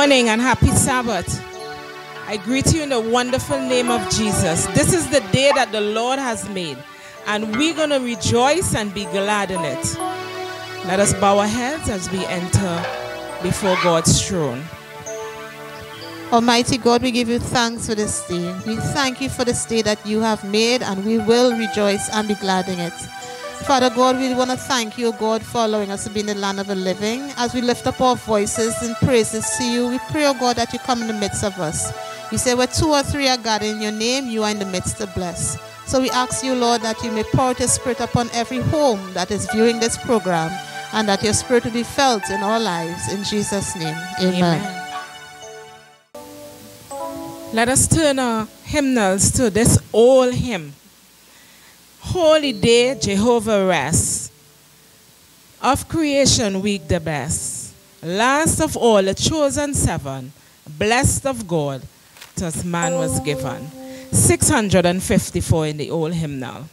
Morning and happy Sabbath. I greet you in the wonderful name of Jesus. This is the day that the Lord has made, and we're going to rejoice and be glad in it. Let us bow our heads as we enter before God's throne. Almighty God, we give you thanks for this day. We thank you for this day that you have made, and we will rejoice and be glad in it. Father God, we want to thank you, God, for allowing us to be in the land of the living. As we lift up our voices in praises to you, we pray, oh God, that you come in the midst of us. You say, where two or three are gathered in your name, you are in the midst to bless. So we ask you, Lord, that you may pour your spirit upon every home that is viewing this program, and that your spirit will be felt in our lives. In Jesus' name, amen. amen. Let us turn our hymnals to this old hymn. Holy day, Jehovah rests. Of creation week the best. Last of all, the chosen seven. Blessed of God, to man was given. 654 in the old hymnal.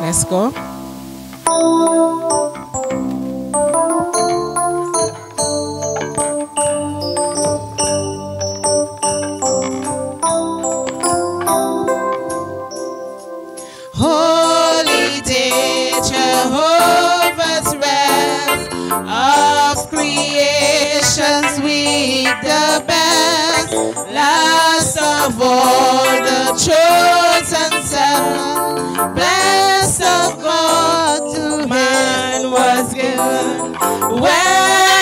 Let's go. The hovel's rest of creation's we the best, last of all the chosen seven, blessed of God to man was given. Welcome,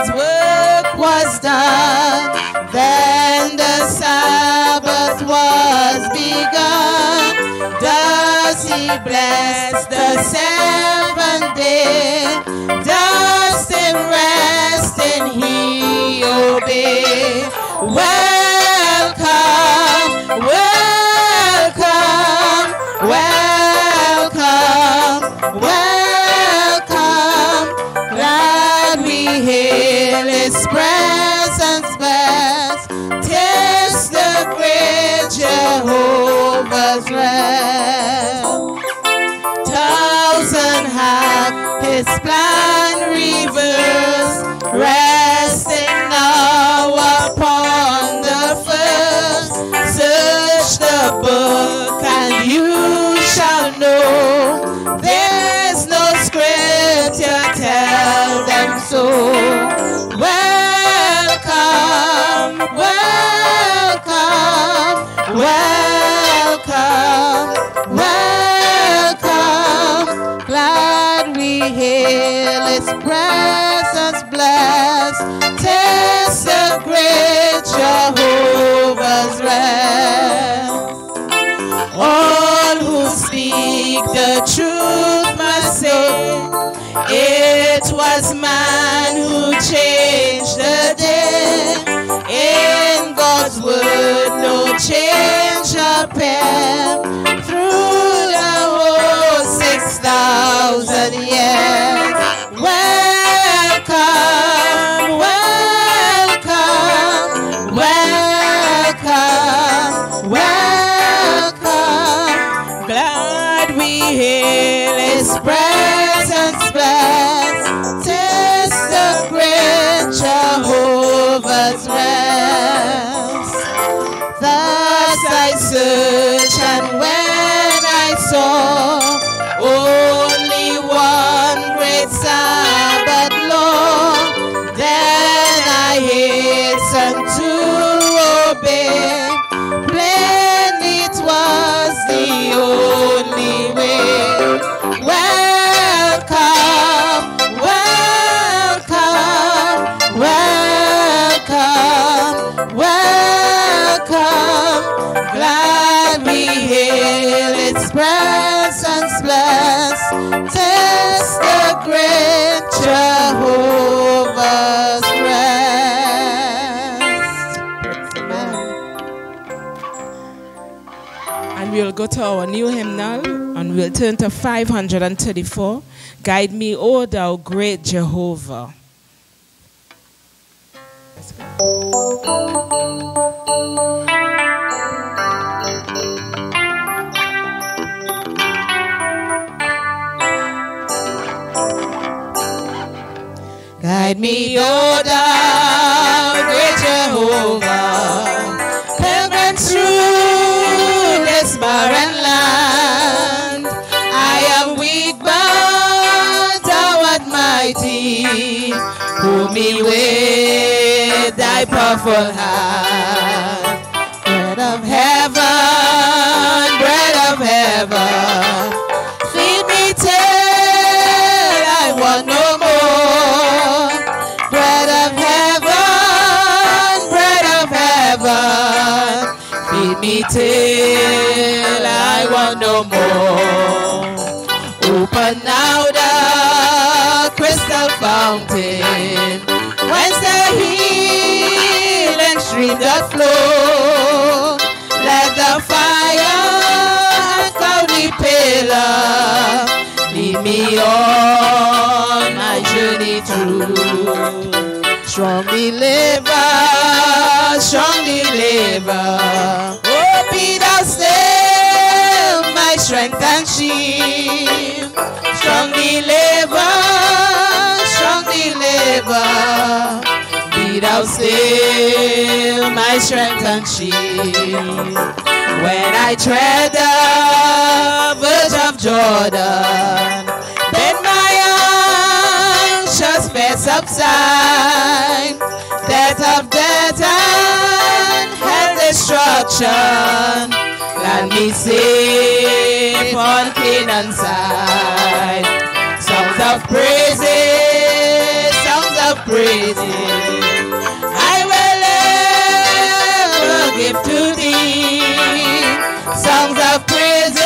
days work was done, then the Sabbath was begun. Does he bless the seventh day? Does him rest and he obey? Welcome, welcome, welcome, welcome. Glad we hail his presence best. Taste the great Jehovah's rest. Thousand have his plan reversed, hail his presence blessed. Taste the great Jehovah's rest. All who speak the truth must say, it was man who changed the day. In God's word, no change strength, Jehovah's rest. And we'll go to our new hymnal and we'll turn to 534. Guide me, O thou great Jehovah. Let's go. Guide me, O thou great Jehovah, pilgrims through this barren land. I am weak, but thou art mighty. Hold me with thy powerful hand. Fountain, whence the healing stream doth flow. Let the fire and cloudy pillar lead me on my journey through. Strong deliver, strong deliver. Oh, be thou still my strength and shield. Strong deliver, deliver. Be thou still my strength and shield. When I tread the verge of Jordan, then my anxious fears subside. Death of death and hell destruction, land me safe on Canaan's side. Songs of praises, I will ever give to thee. Songs of praises,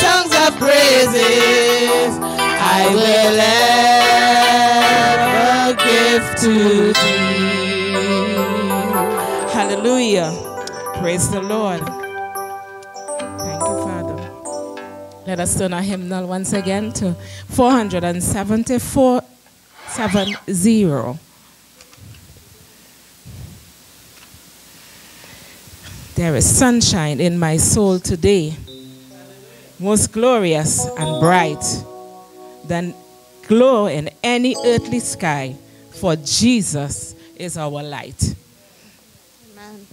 songs of praises, I will ever give to thee. Hallelujah. Praise the Lord. Thank you, Father. Let us turn our hymnal once again to 474 70. There is sunshine in my soul today, most glorious and bright than glow in any earthly sky, for Jesus is our light. Amen.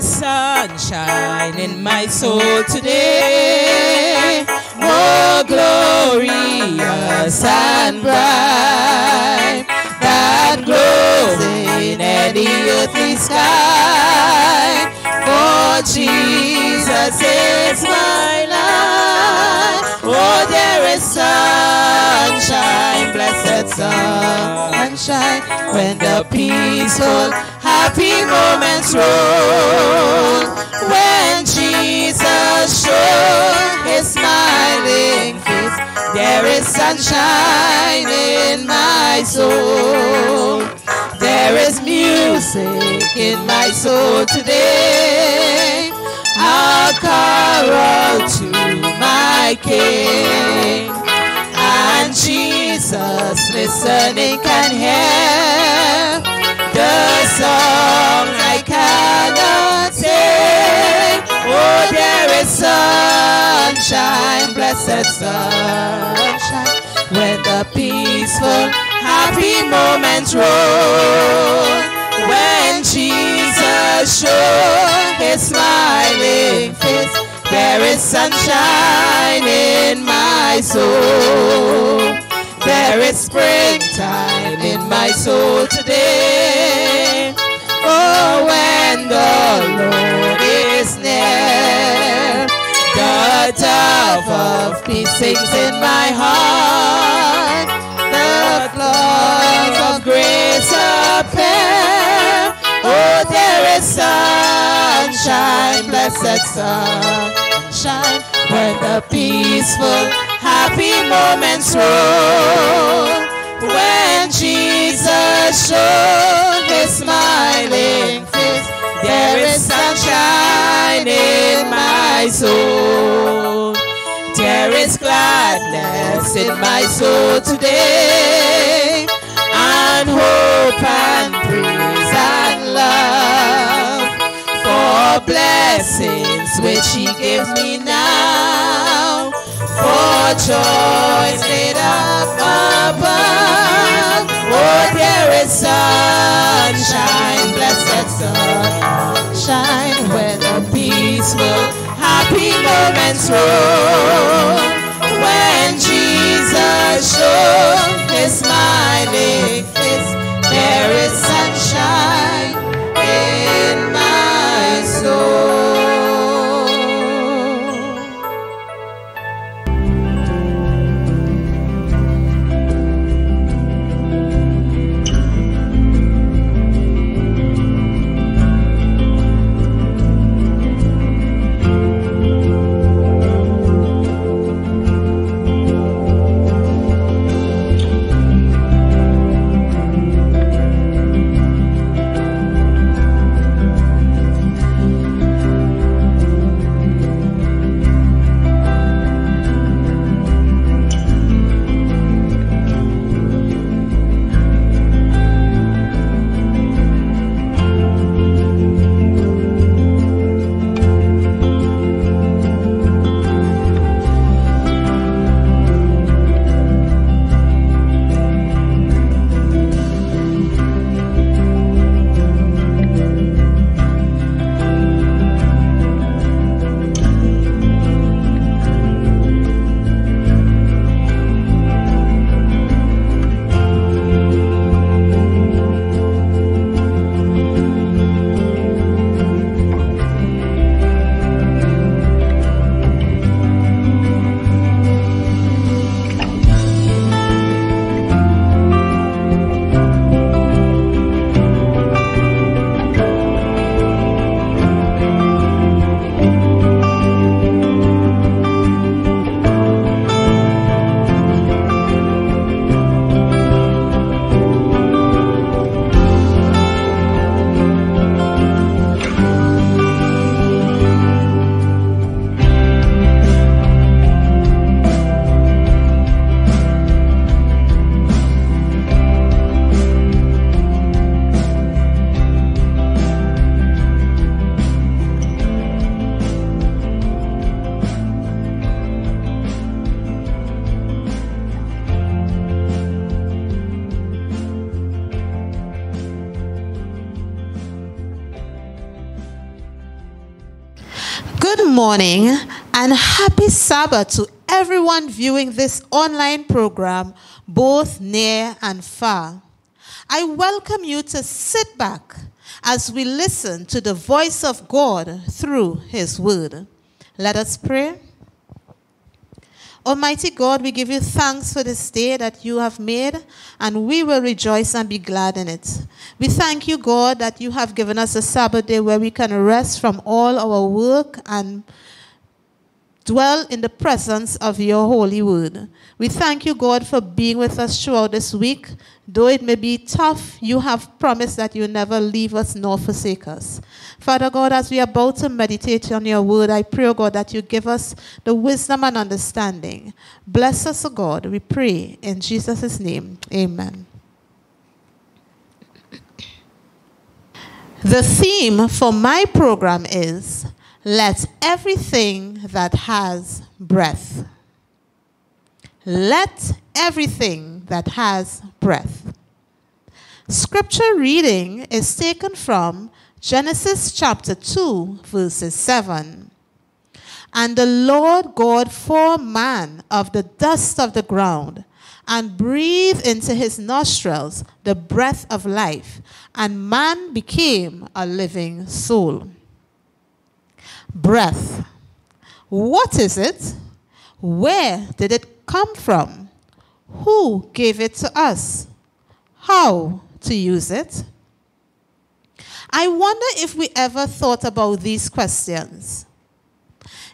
Sunshine in my soul today, more glorious and bright, that glows in any earthly sky. For Jesus is my life. Oh, there is sunshine, blessed sunshine, when the peaceful, happy moments roll. When Jesus shows his smiling face, there is sunshine in my soul. There is music in my soul today. A carol to my King. And Jesus listening can hear song I cannot sing. Oh, there is sunshine, blessed sunshine, when the peaceful, happy moments roll. When Jesus shows his smiling face, there is sunshine in my soul. There is springtime in my soul today. When the Lord is near, the dove of peace sings in my heart. The floods of grace appear. Oh, there is sunshine, blessed sunshine, when the peaceful, happy moments roll. When Jesus showed his smiling face, there is sunshine in my soul. There is gladness in my soul today, and hope and praise and love for blessings which He gives me now, for joys up above. Oh, there is sunshine, blessed sunshine, where the peaceful happy moments roll when Jesus showed his smiling face. There is sunshine in morning and happy Sabbath to everyone viewing this online program, both near and far. I welcome you to sit back as we listen to the voice of God through His Word. Let us pray. Almighty God, we give you thanks for this day that you have made, and we will rejoice and be glad in it. We thank you, God, that you have given us a Sabbath day where we can rest from all our work and dwell in the presence of your holy word. We thank you, God, for being with us throughout this week. Though it may be tough, you have promised that you never leave us nor forsake us. Father God, as we are about to meditate on your word, I pray, oh God, that you give us the wisdom and understanding. Bless us, God, we pray in Jesus' name. Amen. The theme for my program is Let Everything That Has Breath. Let everything that has breath. Scripture reading is taken from Genesis chapter 2, verses 7. And the Lord God formed man of the dust of the ground and breathed into his nostrils the breath of life, and man became a living soul. Breath. What is it? Where did it come from? Who gave it to us? How to use it? I wonder if we ever thought about these questions.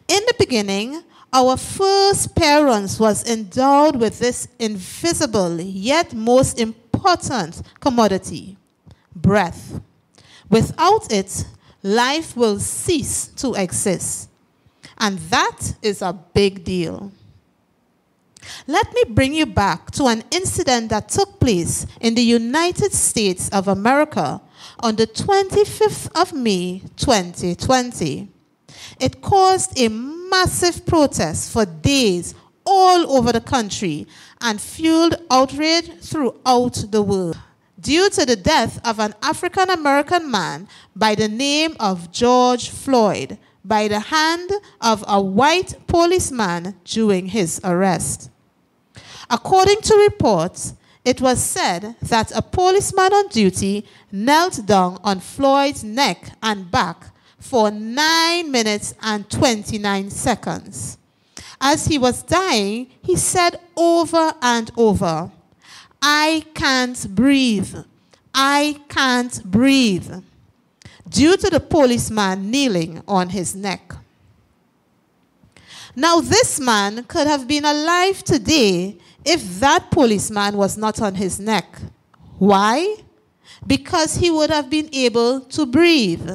In the beginning, Our first parents was endowed with this invisible yet most important commodity, breath. Without it, life will cease to exist. And that is a big deal. Let me bring you back to an incident that took place in the United States of America on the 25th of May 2020. It caused a massive protest for days all over the country and fueled outrage throughout the world due to the death of an African American man by the name of George Floyd by the hand of a white policeman during his arrest. According to reports, it was said that a policeman on duty knelt down on Floyd's neck and back for 9 minutes and 29 seconds. As he was dying, he said over and over, I can't breathe. I can't breathe. Due to the policeman kneeling on his neck. Now, this man could have been alive today if that policeman was not on his neck. Why? Because he would have been able to breathe.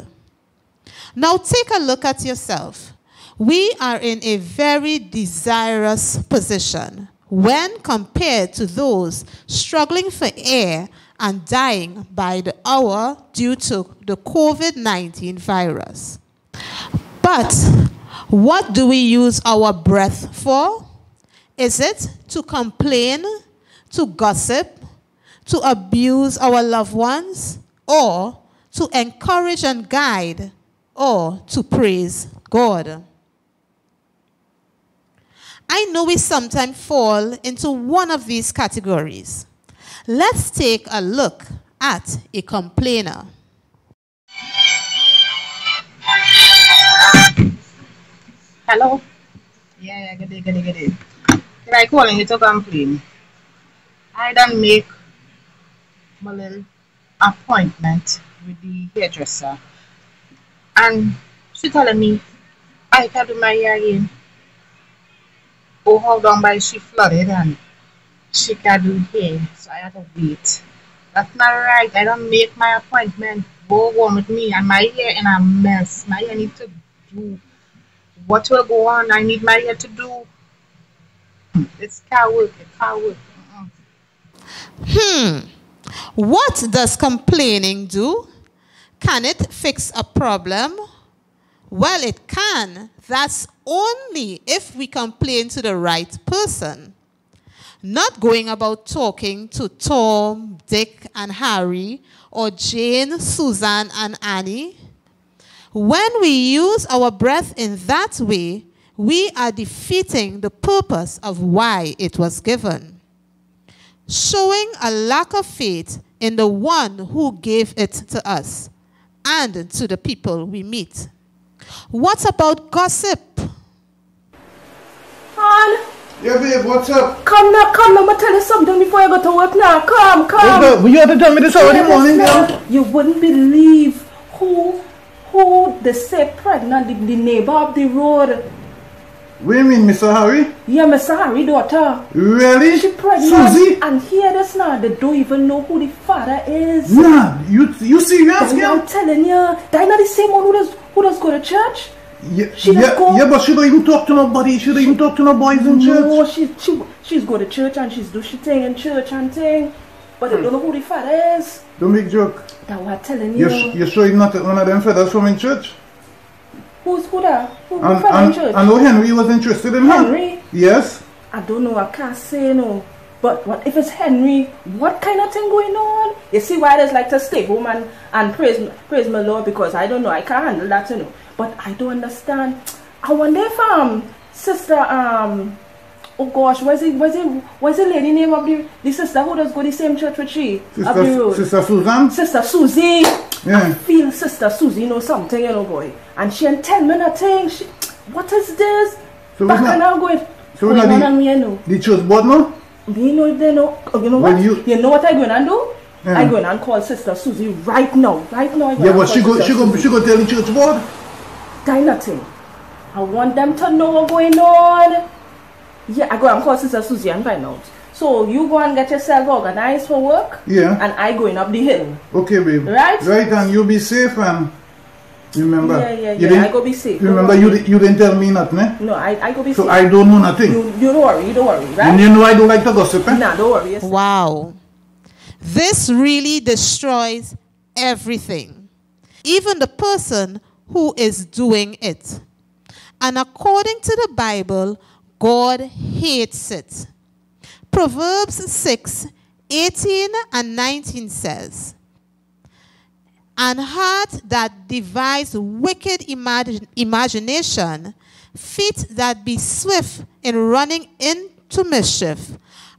Now take a look at yourself. We are in a very desirous position when compared to those struggling for air and dying by the hour due to the COVID 19 virus. But what do we use our breath for? Is it to complain, to gossip, to abuse our loved ones, or to encourage and guide, or to praise God? I know we sometimes fall into one of these categories. Let's take a look at a complainer. Hello? Yeah, yeah, good day, good day, good day. I calling you to complain. I done make my little appointment with the hairdresser. And she telling me I can do my hair again. Oh, hold on by she flooded and she can do hair. So I had to wait. That's not right. I don't make my appointment. Go on with me and my hair in a mess. My hair need to do what will go on. I need my hair to do it's coward. It's coward. Hmm. What does complaining do? Can it fix a problem? Well, it can. That's only if we complain to the right person. Not going about talking to Tom, Dick, and Harry, or Jane, Susan, and Annie. When we use our breath in that way, we are defeating the purpose of why it was given. Showing a lack of faith in the one who gave it to us and to the people we meet. What about gossip? Han, Yeah, babe, what's up? come now, come now, I'm gonna tell you something before I go to work now. Come, come. What's up? You have to tell me this already morning, girl. You wouldn't believe who who they say pregnant, the, the neighbor of the road. What do you mean, Mr. Harry? Yeah, Mr. sorry daughter. Really? She pregnant. Susie? And hear this now, they don't even know who the father is. Nah, you you serious, And I'm telling you, that not the same one who does who does go to church. Yeah, She yeah, go- yeah, but she don't even talk to nobody. She don't even talk to no boys in No, church. she she she's go to church and she's do she thing in church and thing. But they don't know who the father is. Don't make joke. That what I'm telling you. You you sure you're not one of them fellas from in church? Who's who that? Who, And, and church? I know Henry was interested in her. Henry? Yes. I don't know, I can't say no. But what if it's Henry? What kind of thing going on? You see why there's like to stay home and, and praise praise my Lord because I don't know, I can't handle that, you know. But I don't understand. I wonder if um sister um oh gosh, where's it where's it where's the lady name of the the sister who does go the same church with she up the Sister, road? Sister Susan? Sister Susie. Yeah. feel sister Susie know something, you know, boy. And she ain't tell me nothing. She, what is this? So Back and I'm going. so going on the- and me, you know. The church board no? Me know they know. You know When what? you- You, know what I'm going and do? Yeah. I going and call sister Susie right now. Right now. I Yeah, but she go she go she go tell the church board. Die nothing. I want them to know what's going on. Yeah, I go and call Sister Susie and find out. So you go and get yourself organized for work. Yeah. And I going up the hill. Okay, babe. Right? Right, and you be safe and remember. Yeah, yeah, you yeah. didn't- I go be safe. Remember, you, di- you didn't tell me nothing, eh? No, I, I go be So safe. So I don't know nothing. you, you don't worry, you don't worry, right? And you know I don't like to gossip, eh? Nah, don't worry. Yes. Wow. This really destroys everything, even the person who is doing it. And according to the Bible, God hates it. Proverbs 6 18 and 19 says, An heart that devise wicked imagi- imagination, feet that be swift in running into mischief,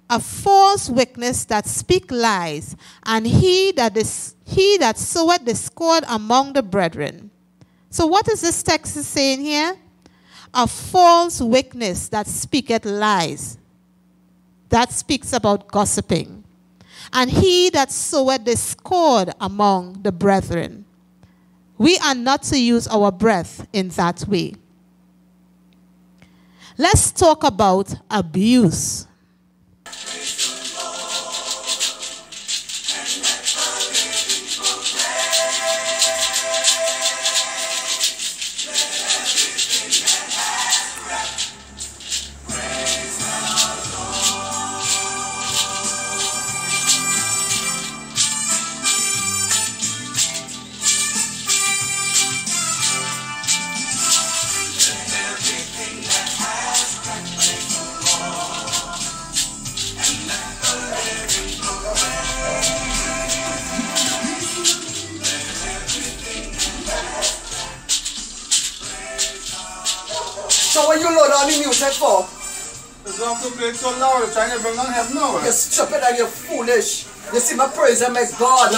a false witness that speak lies, and he that is he that soweth discord among the brethren. So what is this text saying here? A false witness that speaketh lies. That speaks about gossiping. And he that soweth discord among the brethren. We are not to use our breath in that way. Let's talk about abuse. So what you load on the music for? You don't have to play so loud. You're trying to bring on heaven now. You're stupid and you're foolish. You see my praise and my God.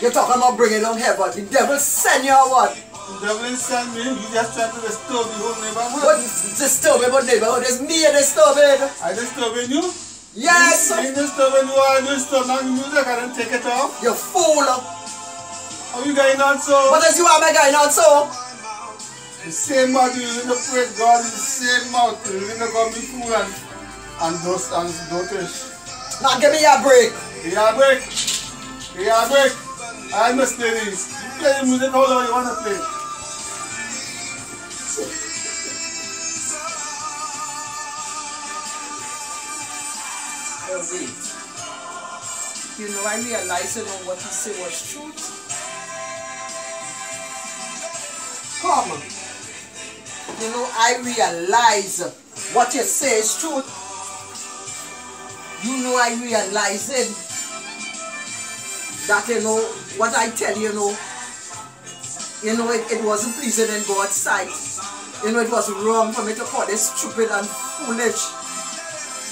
You're talking about bringing down heaven. The devil send you or what? The devil is sent me. He just trying to disturb the whole neighborhood. What disturbing about neighborhood? It's me disturbing. I disturbing you? Yes. Me disturbing you. I disturb on the music. I didn't take it off. You fool. How you going on so? What is you are my guy not so? The same mouth you using to praise God. The same mouth you using to call me fool and and those and dotish. Now give me your break. Give your break. Give your break. I must play this. You play the music how long you want to play. You know, I realize you know what he said was truth. Come. You know, I realize what you say is truth. You know, I realize it. That, you know, what I tell you, you know, you know, it, it wasn't pleasing in God's sight. You know, it was wrong for me to call this stupid and foolish.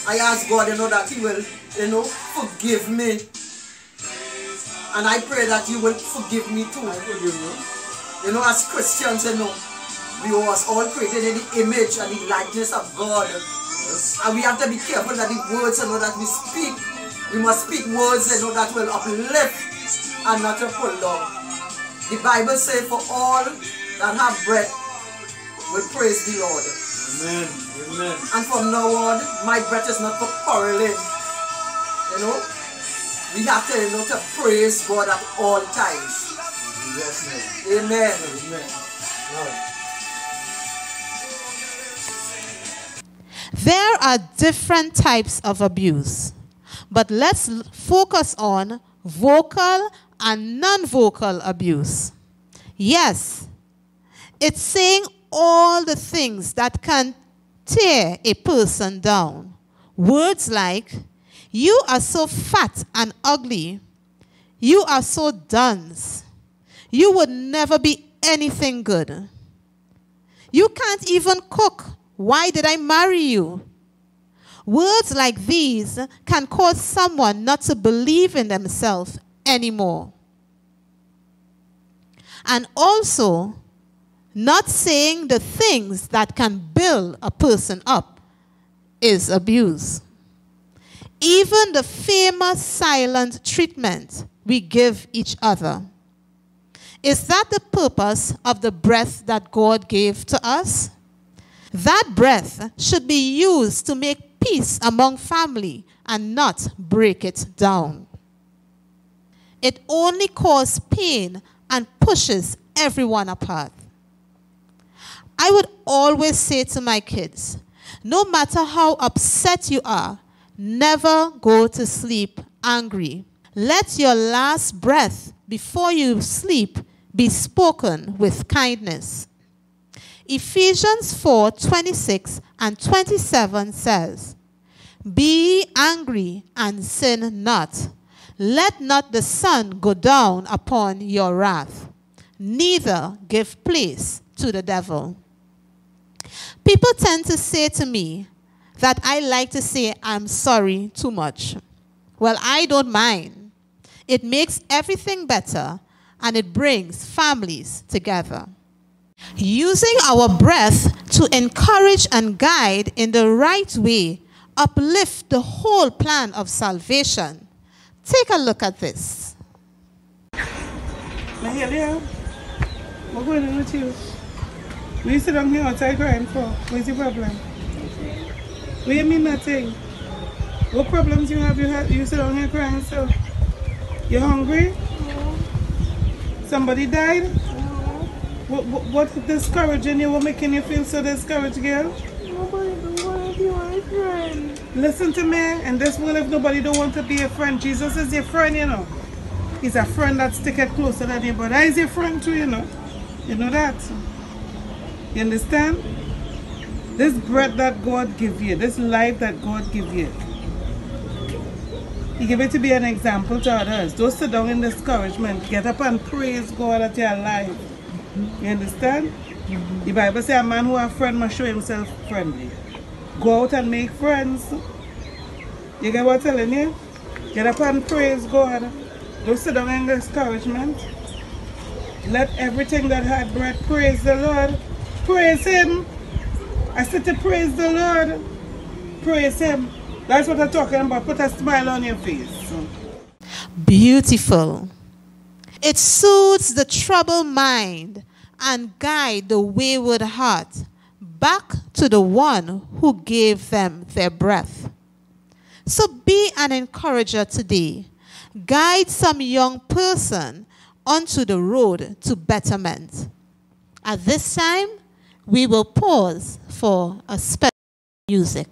I ask God, you know, that He will, you know, forgive me. And I pray that you will forgive me too. I forgive you. You know, as Christians, you know, we was all created in the image and the likeness of God. And we have to be careful that the words, you know, that we speak, we must speak words, you know, that will uplift and not to pull down. The Bible says, for all that have breath will praise the Lord. Amen. Amen. And from now on, my breath is not for quarreling. You know? We have to, you know, to praise God at all times. Yes, man. Amen. Amen. There are different types of abuse, but let's focus on vocal and non vocal abuse. Yes, it's saying all the things that can tear a person down. Words like, You are so fat and ugly. You are so dunce. You would never be anything good. You can't even cook. Why did I marry you? Words like these can cause someone not to believe in themselves anymore. And also, not saying the things that can build a person up is abuse. Even the famous silent treatment we give each other. Is that the purpose of the breath that God gave to us? That breath should be used to make peace among family and not break it down. It only causes pain and pushes everyone apart. I would always say to my kids, no matter how upset you are, never go to sleep angry. Let your last breath before you sleep be spoken with kindness. Ephesians 4 26 and 27 says, Be angry and sin not. Let not the sun go down upon your wrath, neither give place to the devil. People tend to say to me that I like to say I'm sorry too much. Well, I don't mind. It makes everything better and it brings families together. Using our breath to encourage and guide in the right way uplift the whole plan of salvation. Take a look at this. Mahalia, what's going on with you? Will you sit down here outside crying for? What's your problem? What do you mean nothing? What problems you have? You have you sit down here crying so? You hungry? No. Somebody died? What, what, what's discouraging you? What making you feel so discouraged, girl? Nobody don't want to be my friend. Listen to me. In this world, if nobody don't want to be a friend, Jesus is your friend, you know. He's a friend that stick it closer than you, but I is your friend too, you know. You know that? You understand? This breath that God give you, this life that God give you, He give it to be an example to others. Don't sit down in discouragement. Get up and praise God that you're alive. You understand? The Bible says a man who have friend must show himself friendly. Go out and make friends. You get what I'm telling you? Get up and praise God. Don't sit down in discouragement. Let everything that had breath praise the Lord. Praise Him. I said to praise the Lord. Praise Him. That's what I'm talking about. Put a smile on your face. Beautiful. It soothes the troubled mind and guide the wayward heart back to the one who gave them their breath. So be an encourager today. Guide some young person onto the road to betterment. At this time, we will pause for a special music.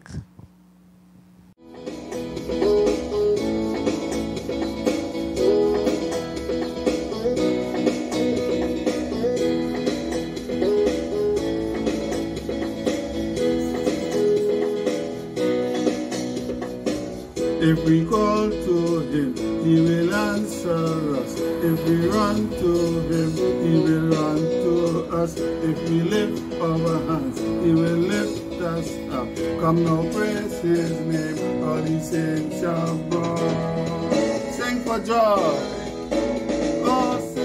If we call to him, he will answer us. If we run to him, he will run to us. If we lift our hands, he will lift us up. Come now, praise his name, all the saints shall. Sing for joy. Oh,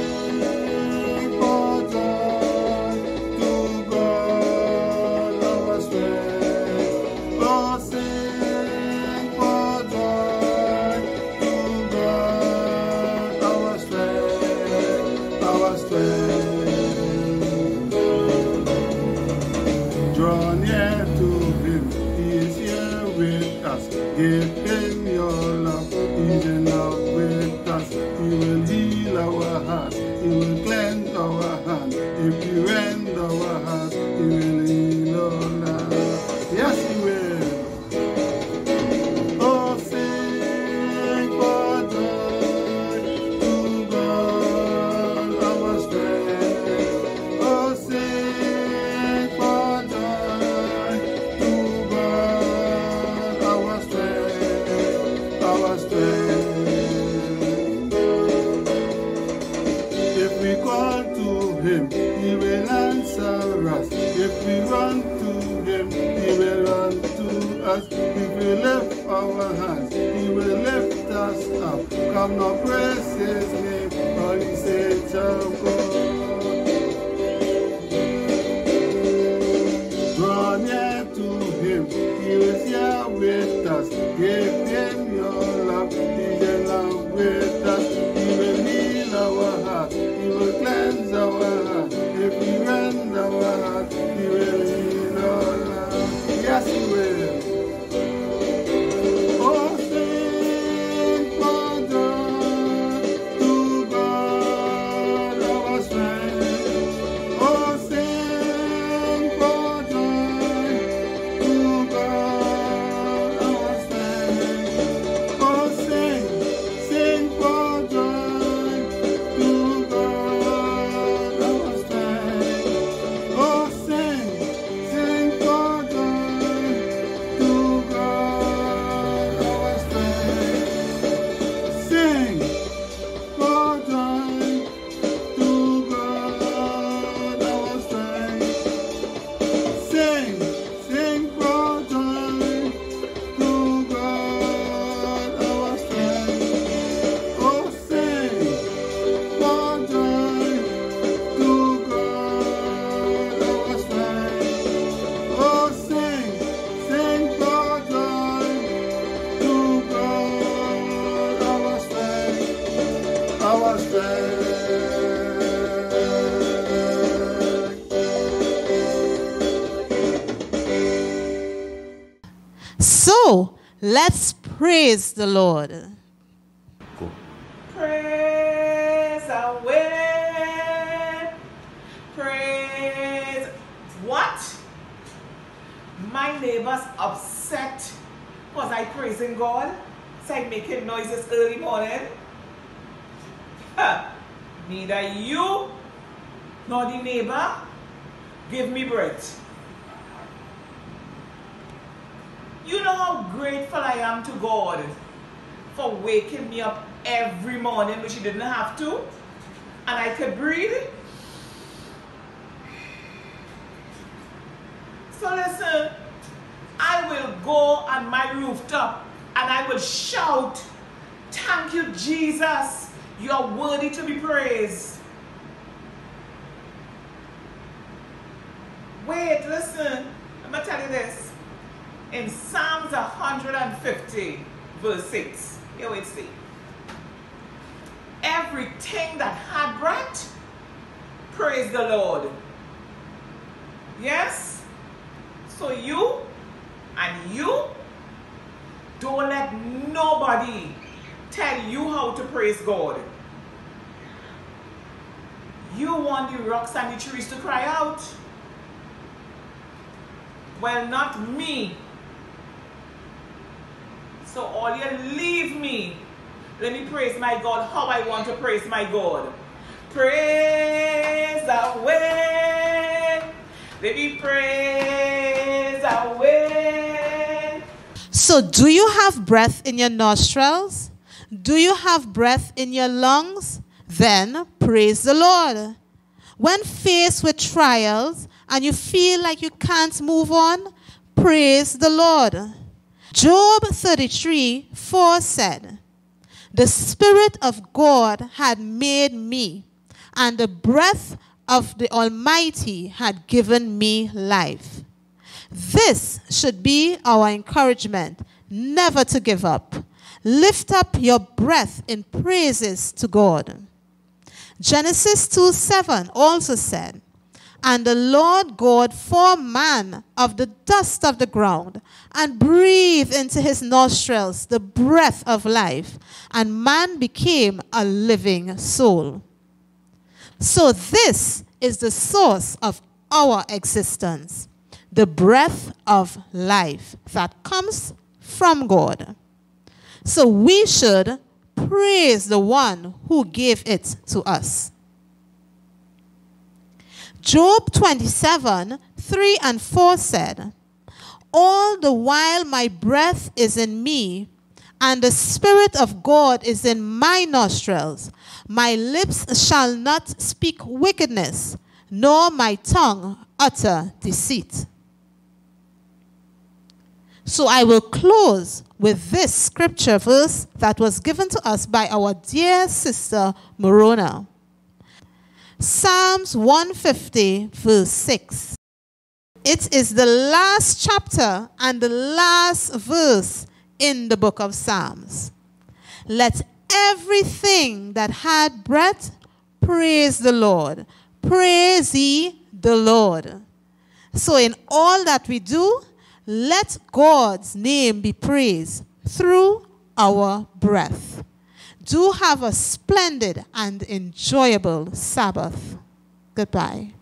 praise the Lord. Go. Praise away. Praise. What? My neighbor's upset because I praising God. So I making noises early morning. Ha. Neither you nor the neighbor give me bread. You know how grateful I am to God for waking me up every morning, which He didn't have to, and I could breathe. So listen, I will go on my rooftop and I will shout, Thank you, Jesus. You are worthy to be praised. Wait, listen. I'm going to tell you this. In Psalms 150, verse 6, here we see. Everything that had breath, praise the Lord. Yes? So you and you don't let nobody tell you how to praise God. You want the rocks and the trees to cry out. Well, not me. So all you leave me. Let me praise my God how I want to praise my God. Praise away. Let me praise away. So, do you have breath in your nostrils? Do you have breath in your lungs? Then praise the Lord. When faced with trials and you feel like you can't move on, praise the Lord. Job 33 4 said, The Spirit of God had made me, and the breath of the Almighty had given me life. This should be our encouragement never to give up. Lift up your breath in praises to God. Genesis 2 7 also said, And the Lord God formed man of the dust of the ground and breathed into his nostrils the breath of life, and man became a living soul. So, this is the source of our existence the breath of life that comes from God. So, we should praise the one who gave it to us. Job 27 3 and 4 said, All the while my breath is in me, and the Spirit of God is in my nostrils, my lips shall not speak wickedness, nor my tongue utter deceit. So I will close with this scripture verse that was given to us by our dear sister Morona. Psalms 150, verse 6. It is the last chapter and the last verse in the book of Psalms. Let everything that had breath praise the Lord. Praise ye the Lord. So, in all that we do, let God's name be praised through our breath. Do have a splendid and enjoyable Sabbath. Goodbye.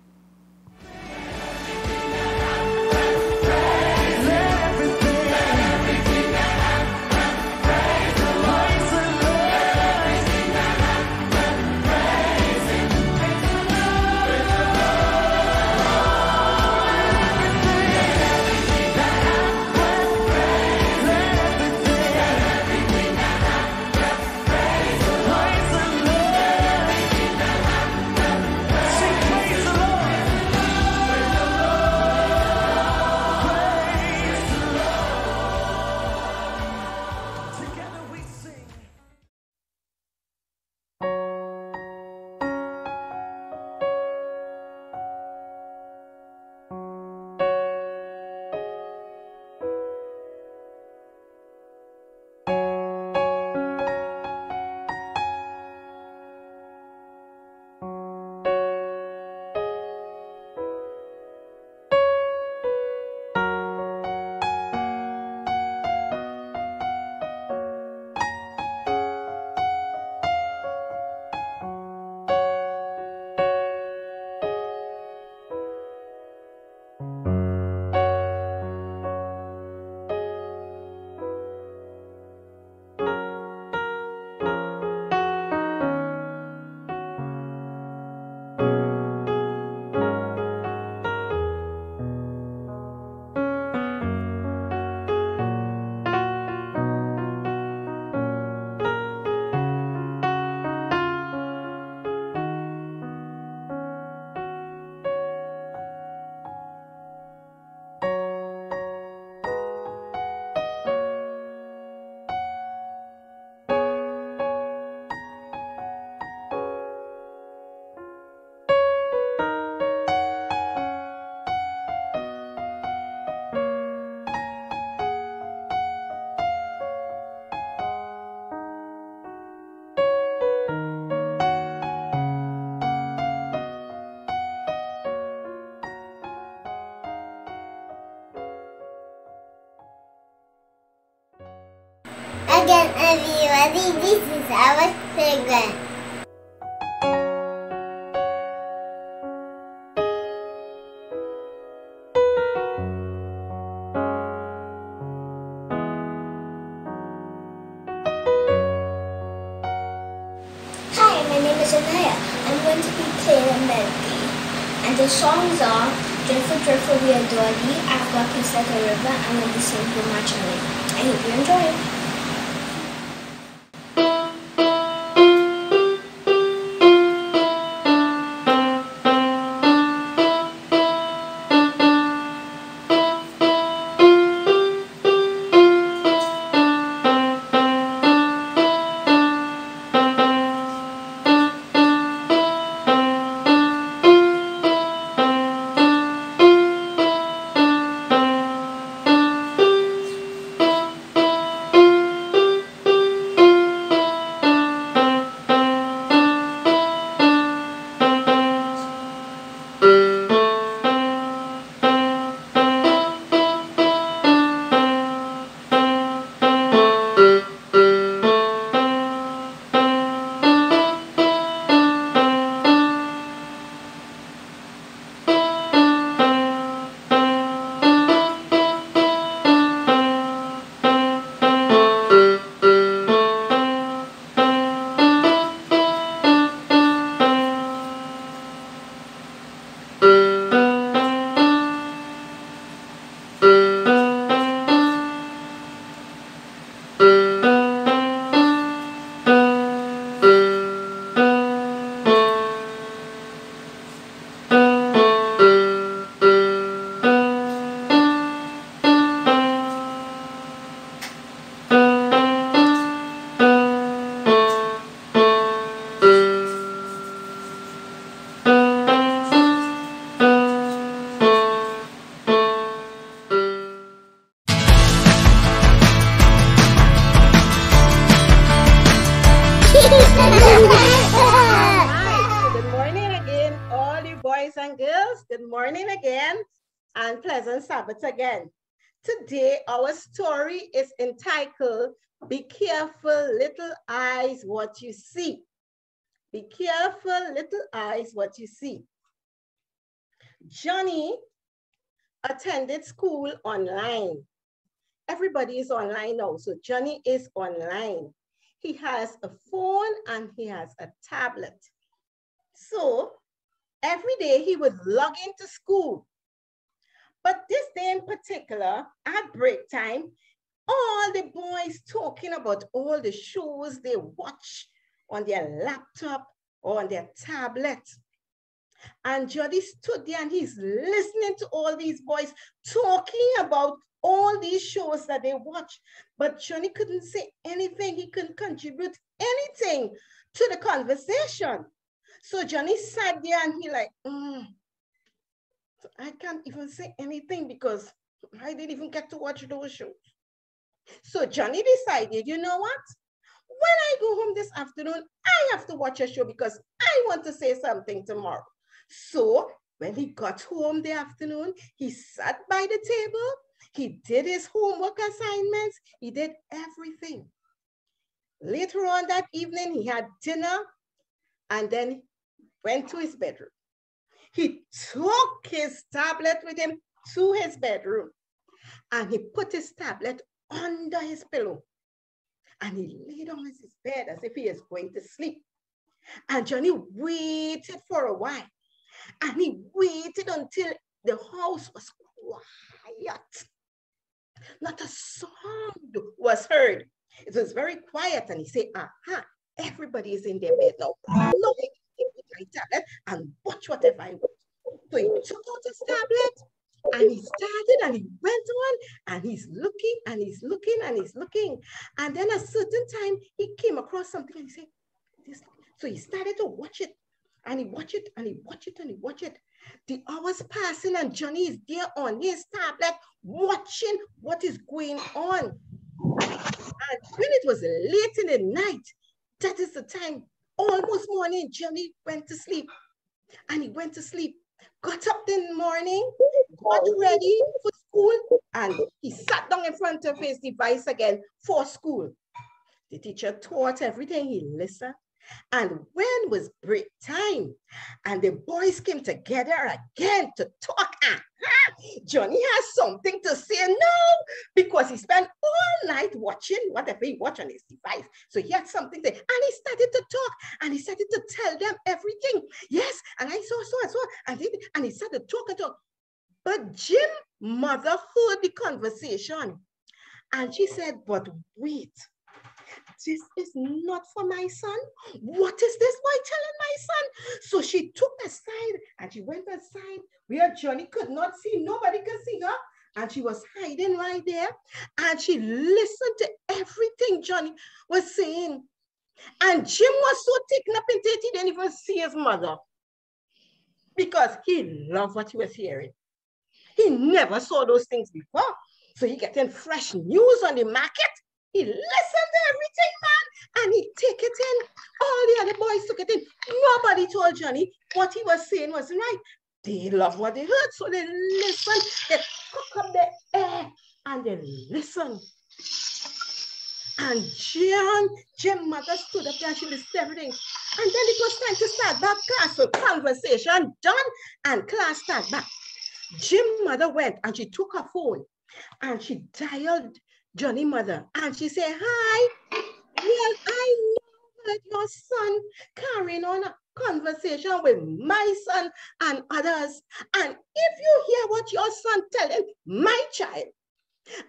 Our story is entitled Be Careful, Little Eyes, What You See. Be careful, little eyes, what you see. Johnny attended school online. Everybody is online now, so Johnny is online. He has a phone and he has a tablet. So every day he would log into school. But this day in particular, at break time, all the boys talking about all the shows they watch on their laptop or on their tablet. And Jody stood there and he's listening to all these boys talking about all these shows that they watch. But Johnny couldn't say anything. He couldn't contribute anything to the conversation. So Johnny sat there and he like, mm, I can't even say anything because I didn't even get to watch those shows. So Johnny decided, you know what? When I go home this afternoon, I have to watch a show because I want to say something tomorrow. So when he got home the afternoon, he sat by the table, he did his homework assignments, he did everything. Later on that evening, he had dinner and then went to his bedroom. He took his tablet with him to his bedroom and he put his tablet under his pillow and he laid on his bed as if he is going to sleep. And Johnny waited for a while and he waited until the house was quiet. Not a sound was heard. It was very quiet and he said, aha, everybody is in their bed now. No, my tablet eh? and watch whatever I want. So he took out his tablet and he started and he went on and he's looking and he's looking and he's looking. And then a certain time he came across something and he said, this. So he started to watch it and he watched it and he watched it and he watched it. The hours passing and Johnny is there on his tablet watching what is going on. And when it was late in the night, that is the time, almost morning, Johnny went to sleep. And he went to sleep, got up in the morning, got ready for school, and he sat down in front of his device again for school. The teacher taught everything. He listened. And when was break time and the boys came together again to talk, and ah, Johnny has something to say now because he spent all night watching whatever he watched on his device. So he had something to, and he started to talk and he started to tell them everything. Yes, and I saw so and so, and he, and he started to talk. But Jim mother heard the conversation and she said, but wait, this is not for my son. What is this boy telling my son? So she took aside and she went aside where Johnny could not see, nobody could see her. And she was hiding right there. And she listened to everything Johnny was saying. And Jim was so taken up into it, he didn't even see his mother because he loved what he was hearing. He never saw those things before. So he getting fresh news on the market. He listened to everything, man, and he take it in. All the other boys took it in. Nobody told Johnny what he was saying wasn't right. They love what they heard, so they listen. They cook up the air and they listen. And Jim, Jim mother stood up there and she listened everything. And then it was time to start back class. So conversation done and class start back. Jim mother went and she took her phone and she dialed Johnny mother and she said, hi, well, I know that your son carrying on a conversation with my son and others. And if you hear what your son telling my child,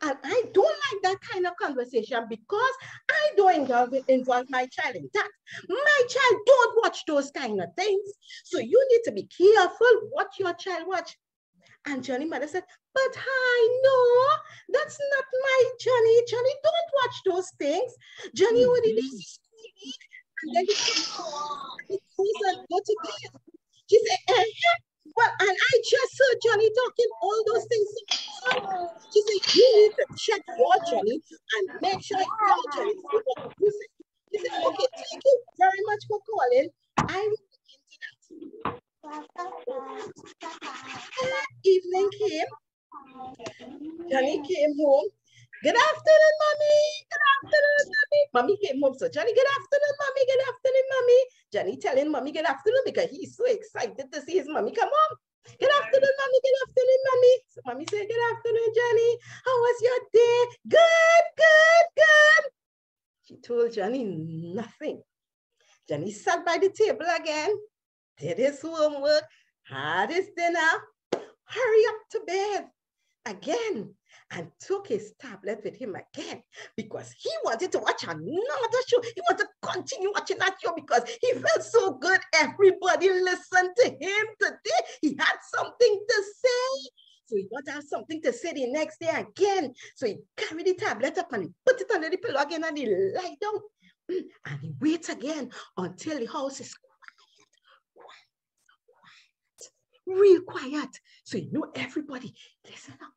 and I don't like that kind of conversation because I don't involve, involve my child in that. My child don't watch those kind of things. So you need to be careful what your child watch. And Johnny mother said, but I know that's not my Johnny. Johnny don't watch those things. Johnny mm-hmm. only school and then he said, go to bed. She said, eh, well, and I just heard Johnny talking all those things. She said, you need to check your Johnny and make sure your Johnny is She said, okay, thank you very much for calling. I will look into that. Evening came. Johnny came home. Good afternoon, mommy. Good afternoon, mommy. Mommy came home. So Johnny, good afternoon, mommy. Good afternoon, mommy. Johnny telling mommy good afternoon because he's so excited to see his mommy come home. Good afternoon, mommy. Good afternoon, mommy. So mommy said, Good afternoon, Johnny. How was your day? Good, good, good. She told Johnny nothing. Johnny sat by the table again did his homework, had his dinner, hurry up to bed again and took his tablet with him again because he wanted to watch another show. He wanted to continue watching that show because he felt so good. Everybody listened to him today. He had something to say. So he wanted to have something to say the next day again. So he carried the tablet up and he put it under the pillow again and he lied down. And he waits again until the house is real quiet. So you know everybody, listen up.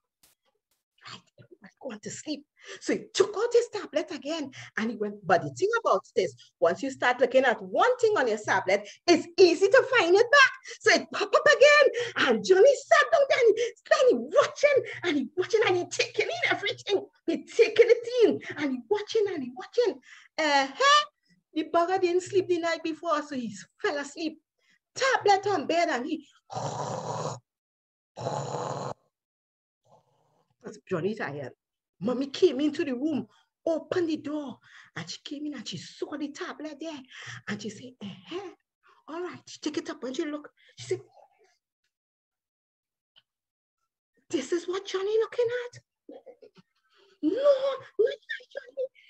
Right, everybody going to sleep. So he took out his tablet again and he went, but the thing about this, once you start looking at one thing on your tablet, it's easy to find it back. So it pop up again and Johnny sat down there and, and he watching and he watching and he taking in everything. He taking it in and he watching and he watching. Uh-huh. The bugger didn't sleep the night before, so he fell asleep. Tablet on bed and he Johnny tired. Mommy came into the room, opened the door, and she came in and she saw the tablet there. And she said, eh, all right, she take it up and she look. She said, this is what Johnny looking at. No, not Johnny.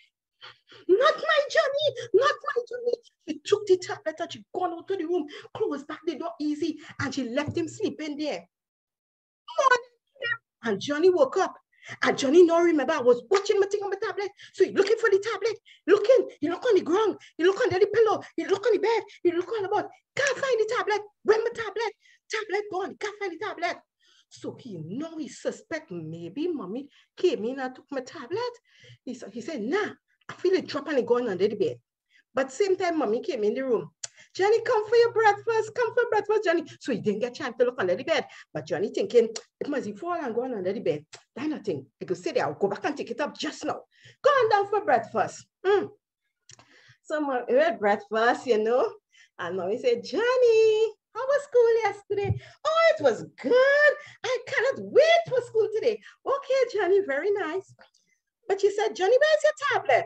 Not my Johnny, not my Johnny. She took the tablet and she gone out to the room, closed back the door easy, and she left him sleeping there. And Johnny woke up. And Johnny no remember I was watching my thing on my tablet. So he looking for the tablet, looking, he look on the ground, he look under the pillow, he look on the bed, he look on the board. Can't find the tablet. Where my tablet? Tablet gone. Can't find the tablet. So he know he suspect maybe mommy came in and took my tablet. He, he said, nah, I feel it dropping and going under the bed. But same time, mommy came in the room. Johnny, come for your breakfast. Come for breakfast, Johnny. So he didn't get chance to look under the bed. But Johnny thinking, it must be fall and going under the bed. That nothing. I could say there, I'll go back and take it up just now. Go on down for breakfast. Mm. So we had breakfast, you know, and mommy said, Johnny, how was school yesterday? Oh, it was good. I cannot wait for school today. Okay, Johnny, very nice. But she said, Johnny, where's your tablet?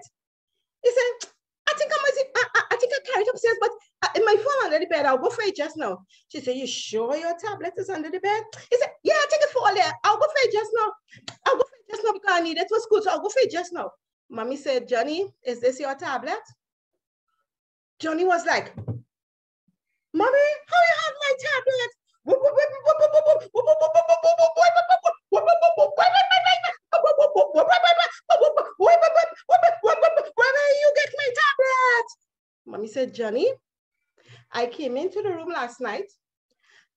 He said, I think I'm, I, I, I think I carried upstairs, but uh, in my phone under the bed, I'll go for it just now. She said, you sure your tablet is under the bed? He said, yeah, I think it's for there. I'll go for it just now. I'll go for it just now because I need it for school, so I'll go for it just now. Mommy said, Johnny, is this your tablet? Johnny was like, Mommy, how you have my tablet? Where you get my tablet? Mommy said, Johnny, I came into the room last night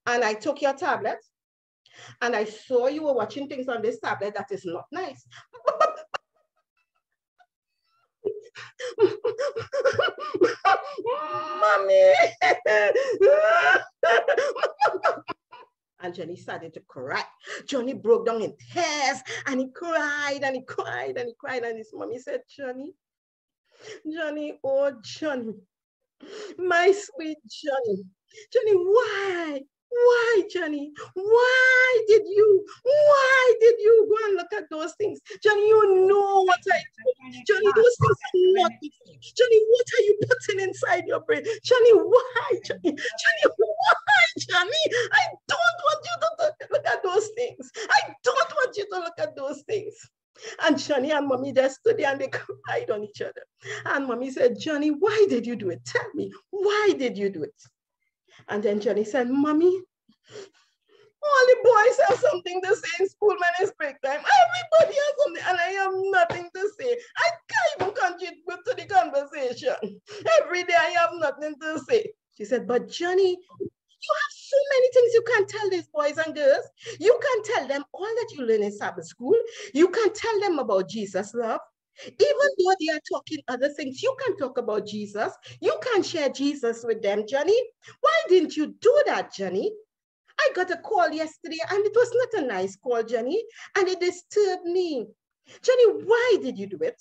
and I took your tablet and I saw you were watching things on this tablet that is not nice. Mommy. And Johnny started to cry. Johnny broke down in tears and he cried and he cried and he cried. And his mommy said, Johnny, Johnny, oh, Johnny, my sweet Johnny, Johnny, why? Why, Johnny? Why did you? Why did you go and look at those things? Johnny, you know what I do. Johnny, those things are not Johnny, what are you putting inside your brain? Johnny, why? Johnny, Johnny, why, Johnny? I don't want you to look at those things. I don't want you to look at those things. And Johnny and mommy just stood there and they cried on each other. And mommy said, Johnny, why did you do it? Tell me, why did you do it? And then Johnny said, Mommy, all the boys have something to say in school when it's break time. Everybody has something, and I have nothing to say. I can't even contribute to the conversation. Every day I have nothing to say. She said, But Johnny, you have so many things you can tell these boys and girls. You can tell them all that you learn in Sabbath school. You can tell them about Jesus' love. Even though they are talking other things, you can talk about Jesus. You can share Jesus with them, Johnny. Why didn't you do that, Johnny? I got a call yesterday and it was not a nice call, Johnny, and it disturbed me. Johnny, why did you do it?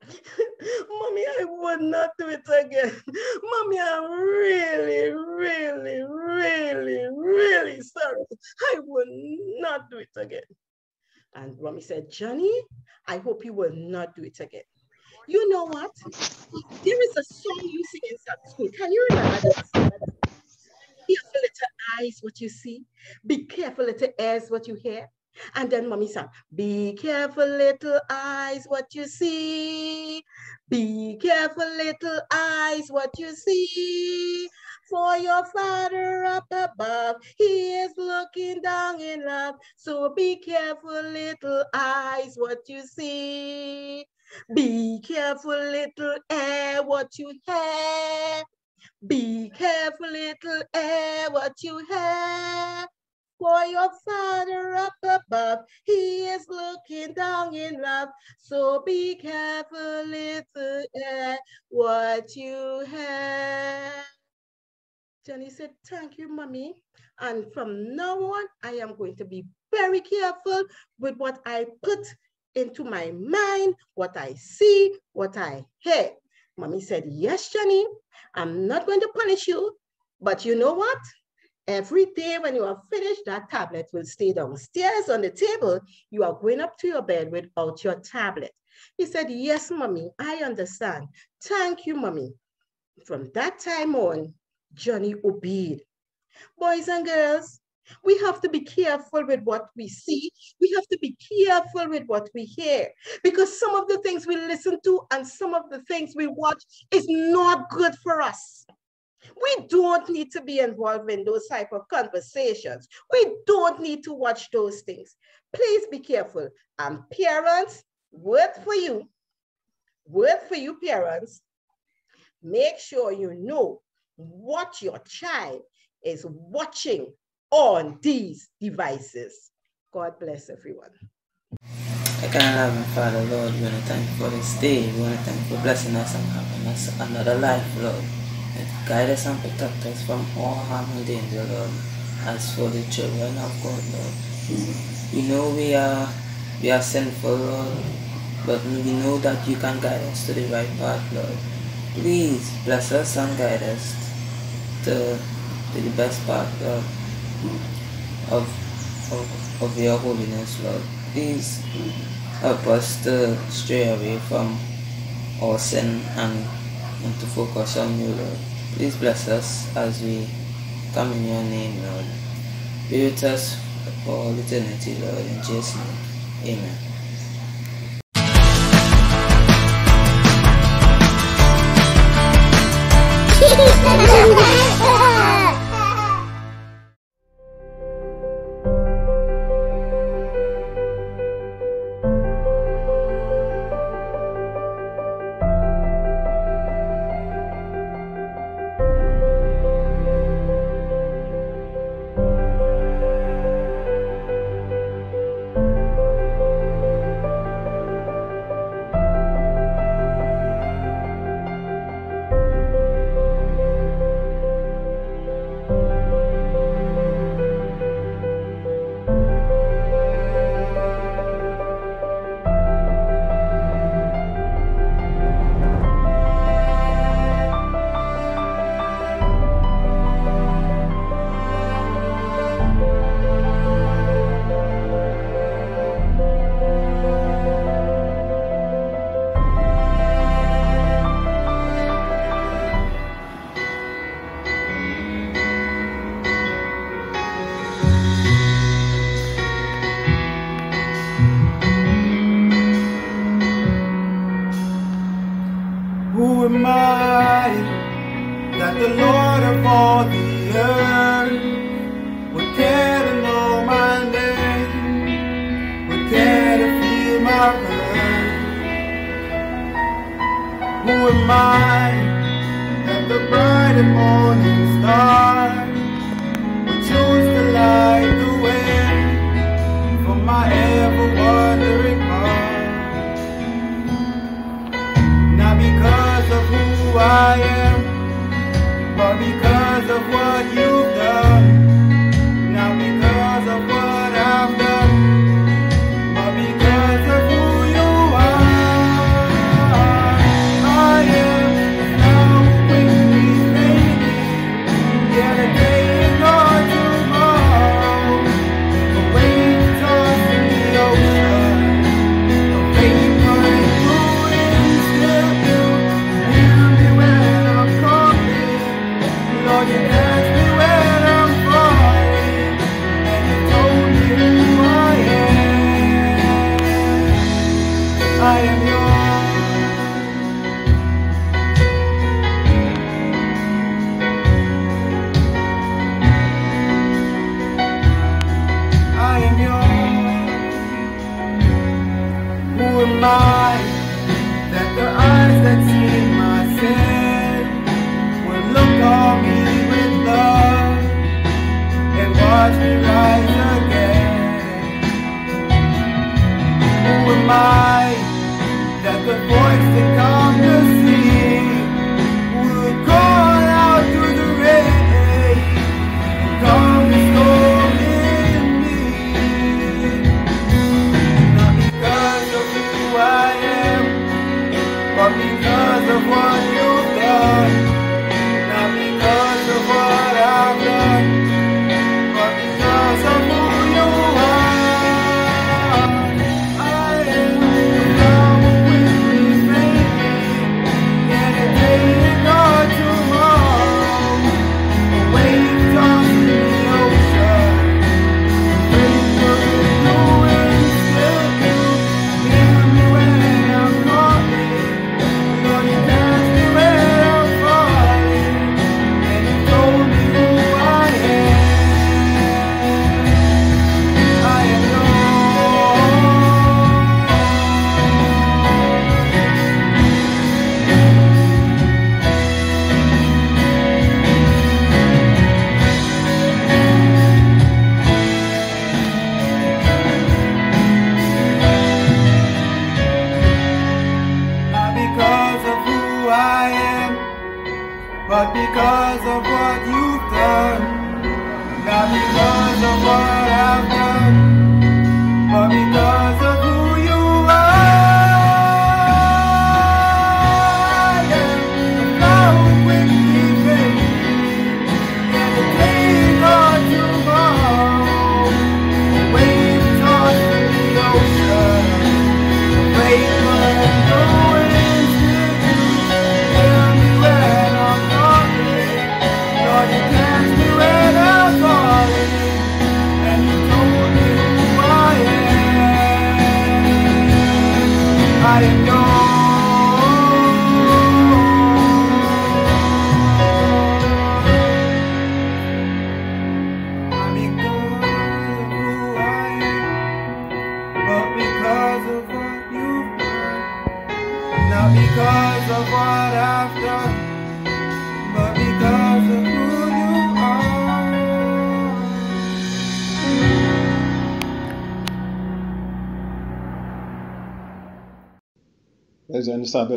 Mommy, I would not do it again. Mommy, I'm really, really, really, really sorry. I would not do it again. And mommy said, Johnny, I hope you will not do it again. You know what? There is a song you sing in school. Can you remember this? Be careful, little eyes, what you see. Be careful, little ears, what you hear. And then mommy said, be careful, little eyes, what you see. Be careful, little eyes, what you see. For your father up above, he is looking down in love. So be careful, little eyes, what you see. Be careful, little air, what you hear. Be careful, little air, what you have. For your Father up above, He is looking down in love. So be careful, little air, what you have. Jenny said, Thank you, Mommy. And from now on, I am going to be very careful with what I put into my mind, what I see, what I hear. Mommy said, Yes, Jenny, I'm not going to punish you, but you know what? Every day when you are finished, that tablet will stay downstairs on the table. You are going up to your bed without your tablet. He said, Yes, mommy, I understand. Thank you, mommy. From that time on, Johnny obeyed. Boys and girls, we have to be careful with what we see. We have to be careful with what we hear because some of the things we listen to and some of the things we watch is not good for us. We don't need to be involved in those type of conversations. We don't need to watch those things. Please be careful. And parents, word for you, word for you parents, make sure you know what your child is watching on these devices. God bless everyone. Second loving Father, Lord, we want to thank you for this day. We want to thank you for blessing us and having us another life, Lord. And guide us and protect us from all harm and danger, Lord. As for the children of God, Lord, we know we are we are sinful, Lord, but we know that you can guide us to the right path, Lord. Please bless us and guide us uh, the the best part of of of, of your holiness, Lord. Please help us to stray away from our sin and, and to focus on you, Lord. Please bless us as we come in your name, Lord. Be with us for all eternity, Lord. In Jesus' name, amen.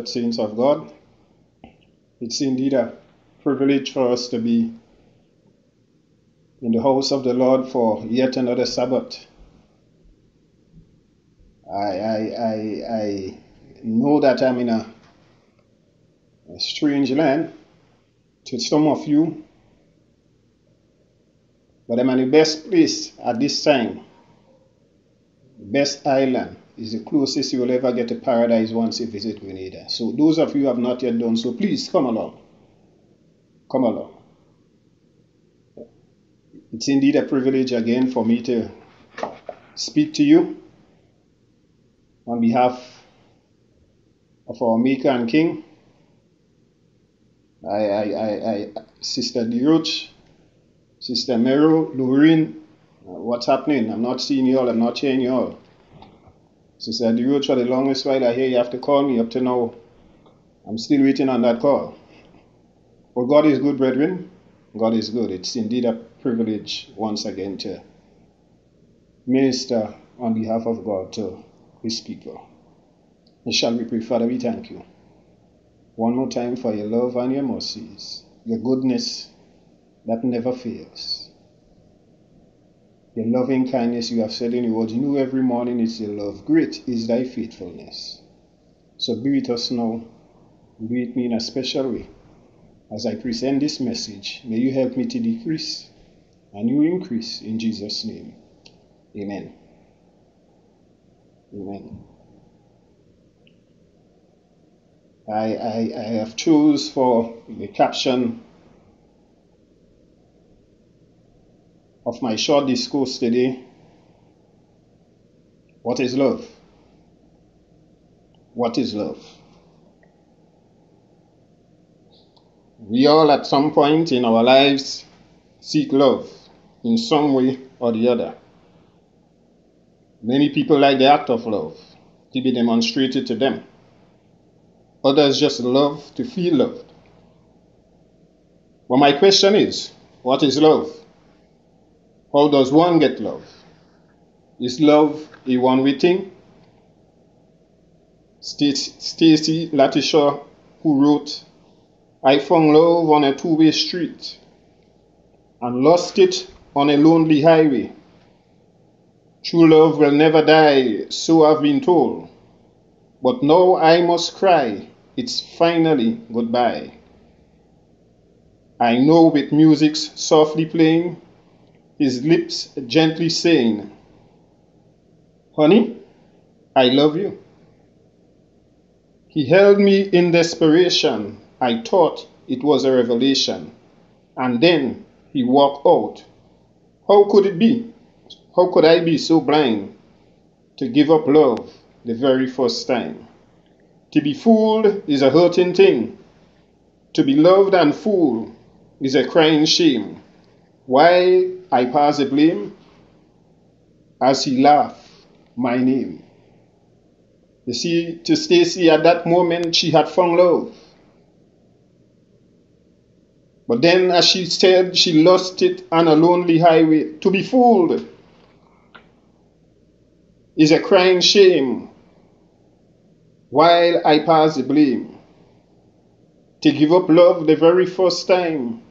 Sabbath, saints of God. It's indeed a privilege for us to be in the house of the Lord for yet another Sabbath. I, I, I, I know that I'm in a, a strange land to some of you, but I'm in the best place at this time. The best island is the closest you will ever get to paradise once you visit Grenada. So those of you who have not yet done so, please come along. Come along. It's indeed a privilege again for me to speak to you on behalf of our Maker and King. I, I, I, I Sister DeRoach, Sister Mero, Lorraine, uh, what's happening? I'm not seeing you all, I'm not hearing you all. Sister DeRoach, for the longest while I hear you have to call me up to now. I'm still waiting on that call. But God is good, brethren. God is good. It's indeed a privilege once again to minister on behalf of God to his people. And shall we pray, Father, we thank you one more time for your love and your mercies, your goodness that never fails. Your loving kindness, you have said in your words, new every morning is your love. Great is thy faithfulness. So be with us now. Be with me in a special way. As I present this message, may you help me to decrease and you increase in Jesus' name. Amen. Amen. I, I, I have chose for the caption of my short discourse today What is love? What is love? We all at some point in our lives seek love in some way or the other. Many people like the act of love to be demonstrated to them. Others just love to feel loved. But my question is what is love? How does one get love? Is love a one way thing? Stacy Lattisaw, who wrote, I found love on a two way street and lost it on a lonely highway. True love will never die, so I've been told. But now I must cry, it's finally goodbye. I know with music's softly playing, his lips gently saying, Honey, I love you. He held me in desperation. I thought it was a revelation. And then he walked out. How could it be? How could I be so blind to give up love the very first time? To be fooled is a hurting thing. To be loved and fooled is a crying shame. Why I pass the blame? As he laughed my name. You see, to Stacy at that moment, she had found love. But then, as she said, she lost it on a lonely highway. To be fooled is a crying shame while I pass the blame. To give up love the very first time,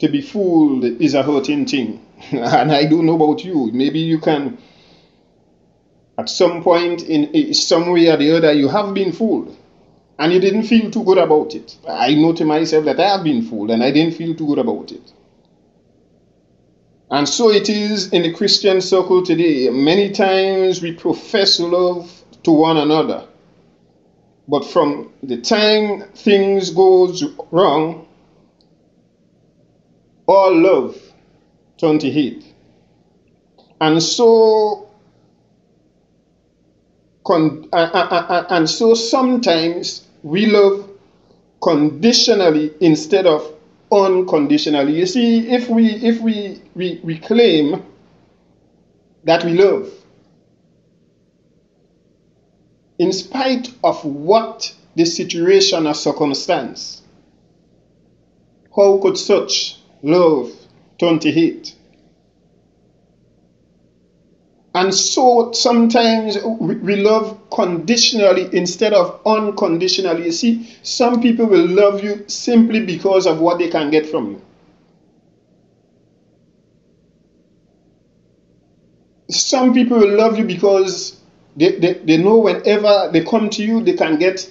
to be fooled is a hurting thing. and I don't know about you. Maybe you can, at some point in some way or the other, you have been fooled and you didn't feel too good about it. I know to myself that I have been fooled and I didn't feel too good about it. And so it is in the Christian circle today. Many times we profess love to one another. But from the time things goes wrong, all love turn to hate. And so Con- uh, uh, uh, and so sometimes we love conditionally instead of unconditionally. You see, if we if we, we, we claim that we love, in spite of what the situation or circumstance. How could such love turn to hate? And so sometimes we love conditionally instead of unconditionally. You see, some people will love you simply because of what they can get from you. Some people will love you because they, they, they know whenever they come to you, they can get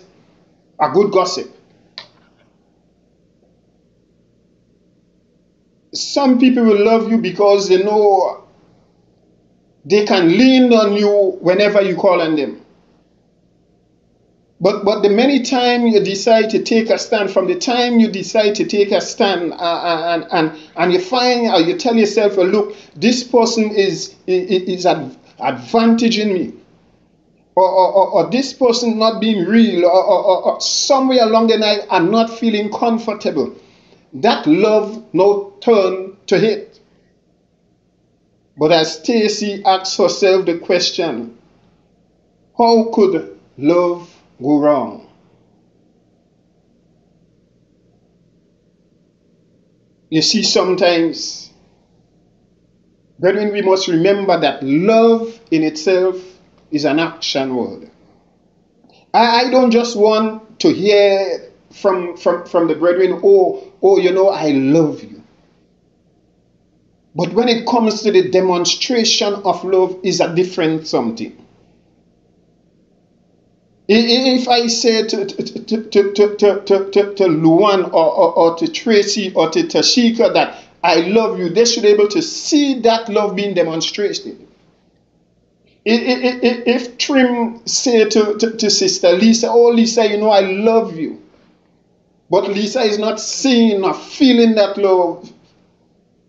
a good gossip. Some people will love you because they know they can lean on you whenever you call on them. But but the many time you decide to take a stand, from the time you decide to take a stand, uh, uh and and and you find or you tell yourself, oh, look, this person is is, is ad- advantaging me, or, or, or, this person not being real, or, or, or somewhere along the line, I'm not feeling comfortable. That love no turn to hate. But as Stacy asks herself the question, how could love go wrong? You see, sometimes, brethren, we must remember that love in itself is an action word. I, I don't just want to hear from, from, from the brethren, oh, oh, you know, I love you. But when it comes to the demonstration of love is a different something. If I say to, to, to, to, to, to, to, Luan or, or, or to Tracy or to Tashika that I love you, they should be able to see that love being demonstrated. If Trim say to, to, to Sister Lisa, oh Lisa, you know I love you. But Lisa is not seeing or feeling that love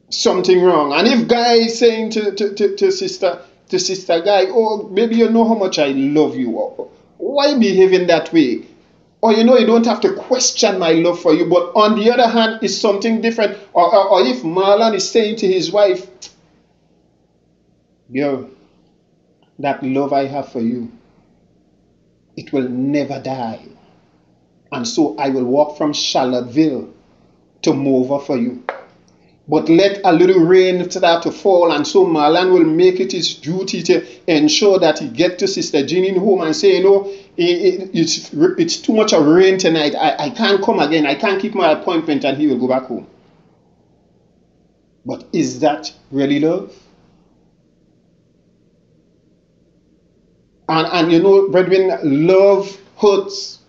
something wrong. And if guy is saying to, to, to, to sister to sister guy, oh maybe you know how much I love you. Why behaving that way? Or you know you don't have to question my love for you. But on the other hand, it's something different. Or, or, or if Marlon is saying to his wife, Girl, that love I have for you, it will never die. And so I will walk from Charlottesville to Mova for you. But let a little rain start to fall, and so Marlon will make it his duty to ensure that he get to Sister Jean home and say, you know, it, it, it's, it's too much of rain tonight. I, I can't come again. I can't keep my appointment, and he will go back home. But is that really love? And, and you know, brethren, love hurts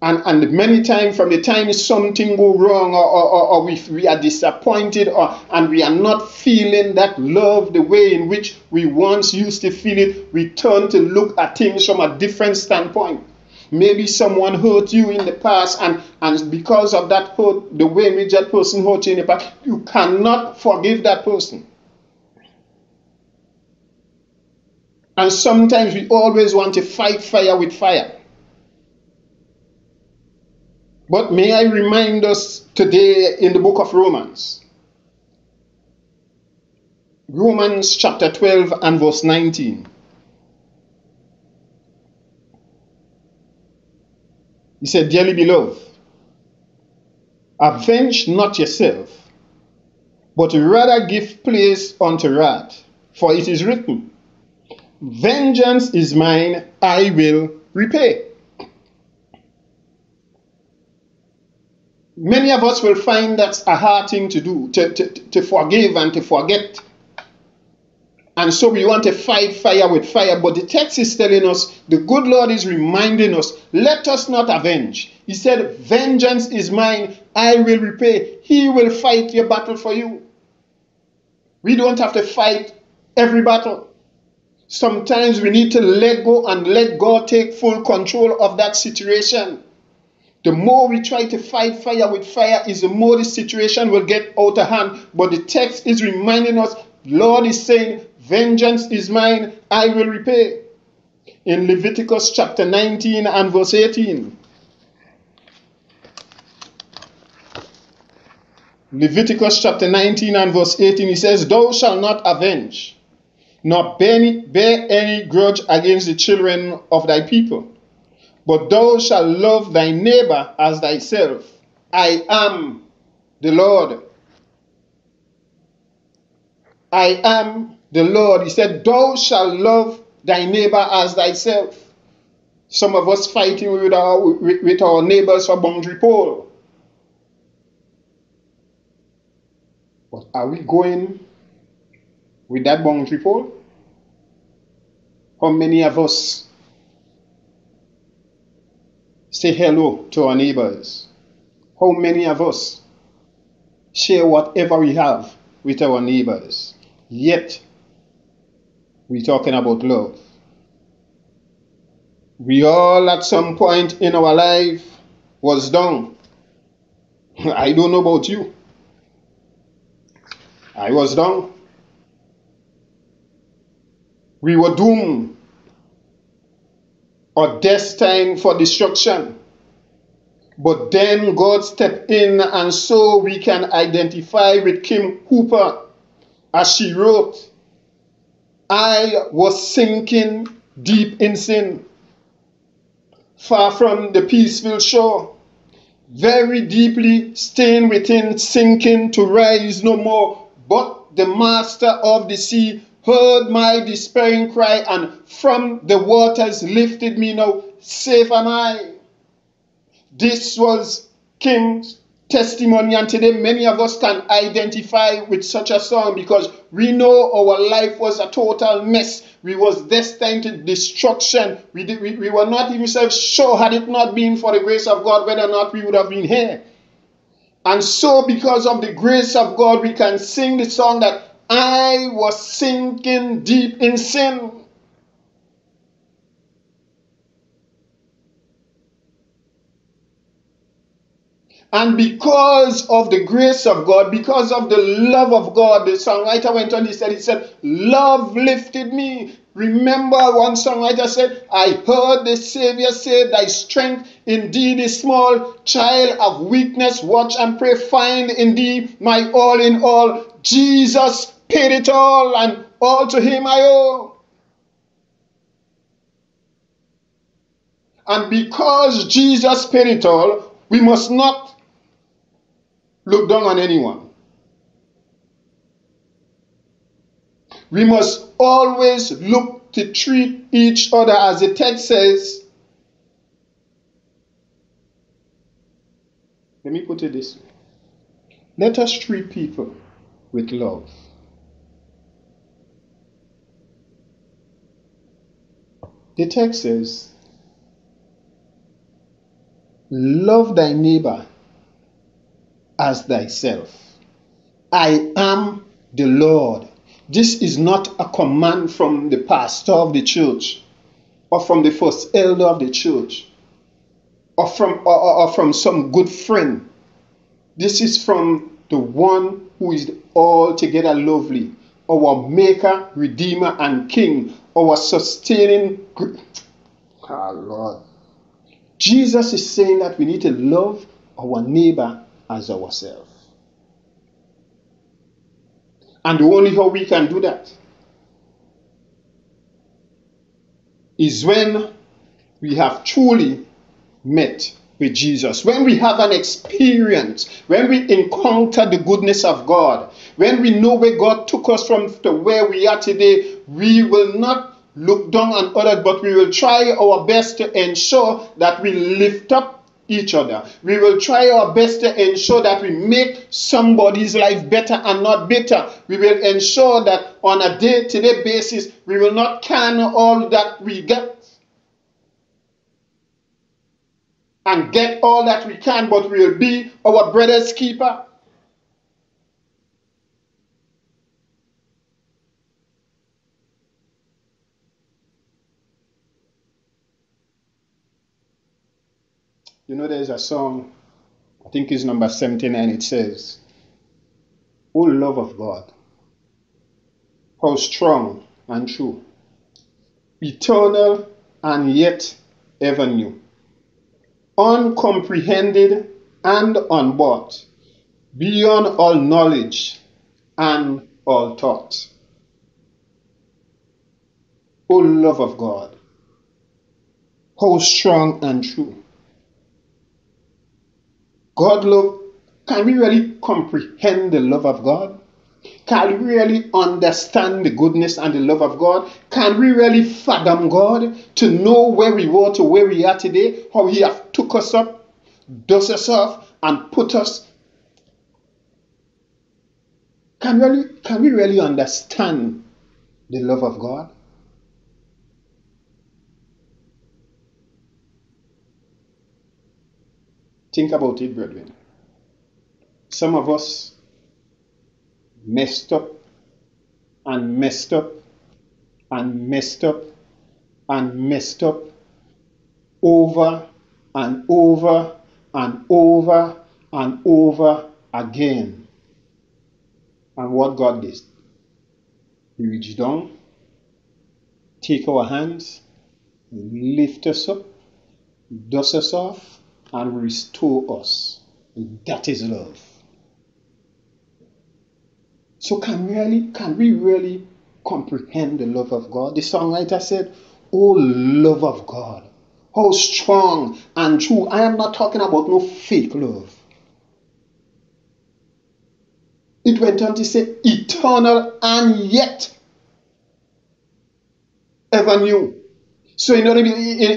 and, and many times from the time something go wrong or, or, or we, we are disappointed or and we are not feeling that love the way in which we once used to feel it, we turn to look at things from a different standpoint. Maybe someone hurt you in the past, and, and because of that hurt, the way in which that person hurt you in the past, you cannot forgive that person. And sometimes we always want to fight fire with fire. But may I remind us today in the book of Romans, Romans chapter 12 and verse 19. He said, Dearly beloved, avenge not yourself, but rather give place unto wrath. For it is written, Vengeance is mine, I will repay. Many of us will find that's a hard thing to do, to, to, to forgive and to forget. And so we want to fight fire with fire. But the text is telling us, the good Lord is reminding us, let us not avenge. He said, Vengeance is mine, I will repay. He will fight your battle for you. We don't have to fight every battle. Sometimes we need to let go and let God take full control of that situation. The more we try to fight fire with fire, is the more the situation will get out of hand. But the text is reminding us, Lord is saying, Vengeance is mine, I will repay. In Leviticus chapter 19 and verse 18. Leviticus chapter 19 and verse 18, he says, Thou shalt not avenge, nor bear any, bear any grudge against the children of thy people But thou shalt love thy neighbor as thyself. I am the Lord. I am the Lord. He said, Thou shalt love thy neighbor as thyself. Some of us fighting with our, with, with our neighbors for boundary pole. But are we going with that boundary pole? How many of us say hello to our neighbors? How many of us share whatever we have with our neighbors? Yet, we're talking about love. We all at some point in our life was down. I don't know about you. I was down. We were doomed or destined for destruction. But then God stepped in, and so we can identify with Kim Hooper as she wrote, I was sinking deep in sin, far from the peaceful shore, very deeply stained within, sinking to rise no more. But the master of the sea heard my despairing cry, and from the waters lifted me. Now safe am I. This was King's testimony, and today many of us can identify with such a song because we know our life was a total mess. We was destined to destruction. We, did, we, we were not even sure had it not been for the grace of God whether or not we would have been here. And so, because of the grace of God, we can sing the song that I was sinking deep in sin. And because of the grace of God, because of the love of God, the songwriter went on, he said, he said, love lifted me. Remember one songwriter said, I heard the Savior say, thy strength indeed is small. Child of weakness, watch and pray, find in thee my all in all. Jesus paid it all, and all to him I owe. And because Jesus paid it all, we must not look down on anyone. We must always look to treat each other as the text says. Let me put it this way. Let us treat people with love. The text says, Love thy neighbor as thyself. I am the Lord. This is not a command from the pastor of the church or from the first elder of the church or from, or, or from some good friend. This is from the one who is altogether lovely, our Maker, Redeemer, and King, our sustaining. Ah, Lord. Jesus is saying that we need to love our neighbor as ourselves. And the only how we can do that is when we have truly met with Jesus, when we have an experience, when we encounter the goodness of God, when we know where God took us from to where we are today, we will not look down on others, but we will try our best to ensure that we lift up each other. We will try our best to ensure that we make somebody's life better and not bitter. We will ensure that on a day to day basis, we will not can all that we get and get all that we can, but we will be our brother's keeper. You know, there's a song, I think it's number 79, it says, O love of God, how strong and true, eternal and yet ever new, uncomprehended and unbought, beyond all knowledge and all thought. O love of God, how strong and true. God love, can we really comprehend the love of God? Can we really understand the goodness and the love of God? Can we really fathom God to know where we were to where we are today? How He have took us up, dust us off, and put us. Can we really can we really understand the love of God? Think about it, brethren. Some of us messed up and messed up and messed up and messed up over and over and over and over again. And what God did, He reached down, take our hands, lift us up, dust us off, and restore us. That is love. So can really can we really comprehend the love of God? The songwriter said, Oh love of God, how strong and true. I am not talking about no fake love. It went on to say eternal and yet ever new. So in other, in,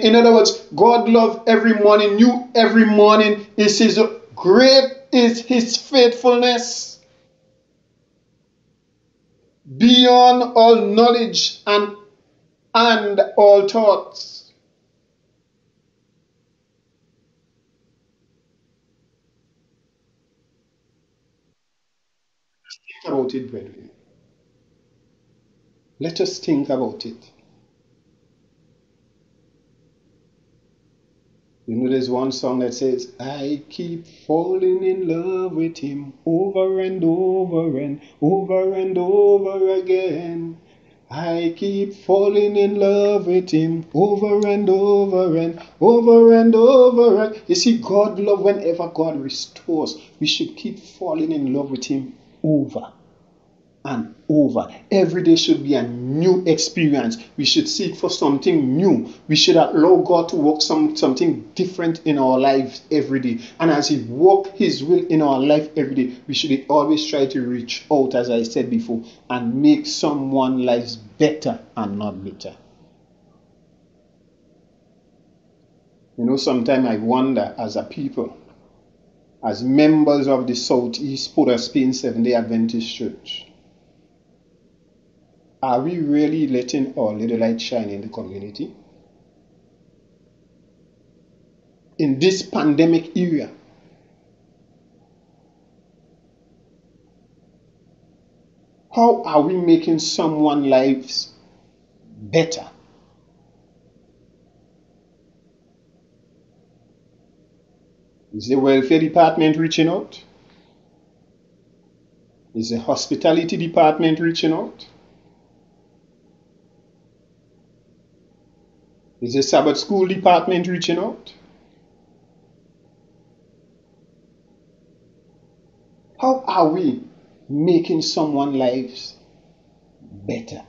in other words, God love every morning, new every morning. He says, great is his faithfulness beyond all knowledge and, and all thoughts. Think about it, brethren. Let us think about it. You know, there's one song that says, I keep falling in love with him over and over and over and over again. I keep falling in love with him over and over and over and over. You see, God love whenever God restores, we should keep falling in love with him over and over. Every day should be a new experience. We should seek for something new. We should allow God to work some, something different in our lives every day. And as He work His will in our life every day, we should always try to reach out, as I said before, and make someone lives better and not bitter. You know, sometimes I wonder as a people, as members of the Southeast Port of Spain Seventh day Adventist Church, are we really letting our little light shine in the community? In this pandemic era, how are we making someone's lives better? Is the welfare department reaching out? Is the hospitality department reaching out? Is the Sabbath school department reaching out? How are we making someone's lives better?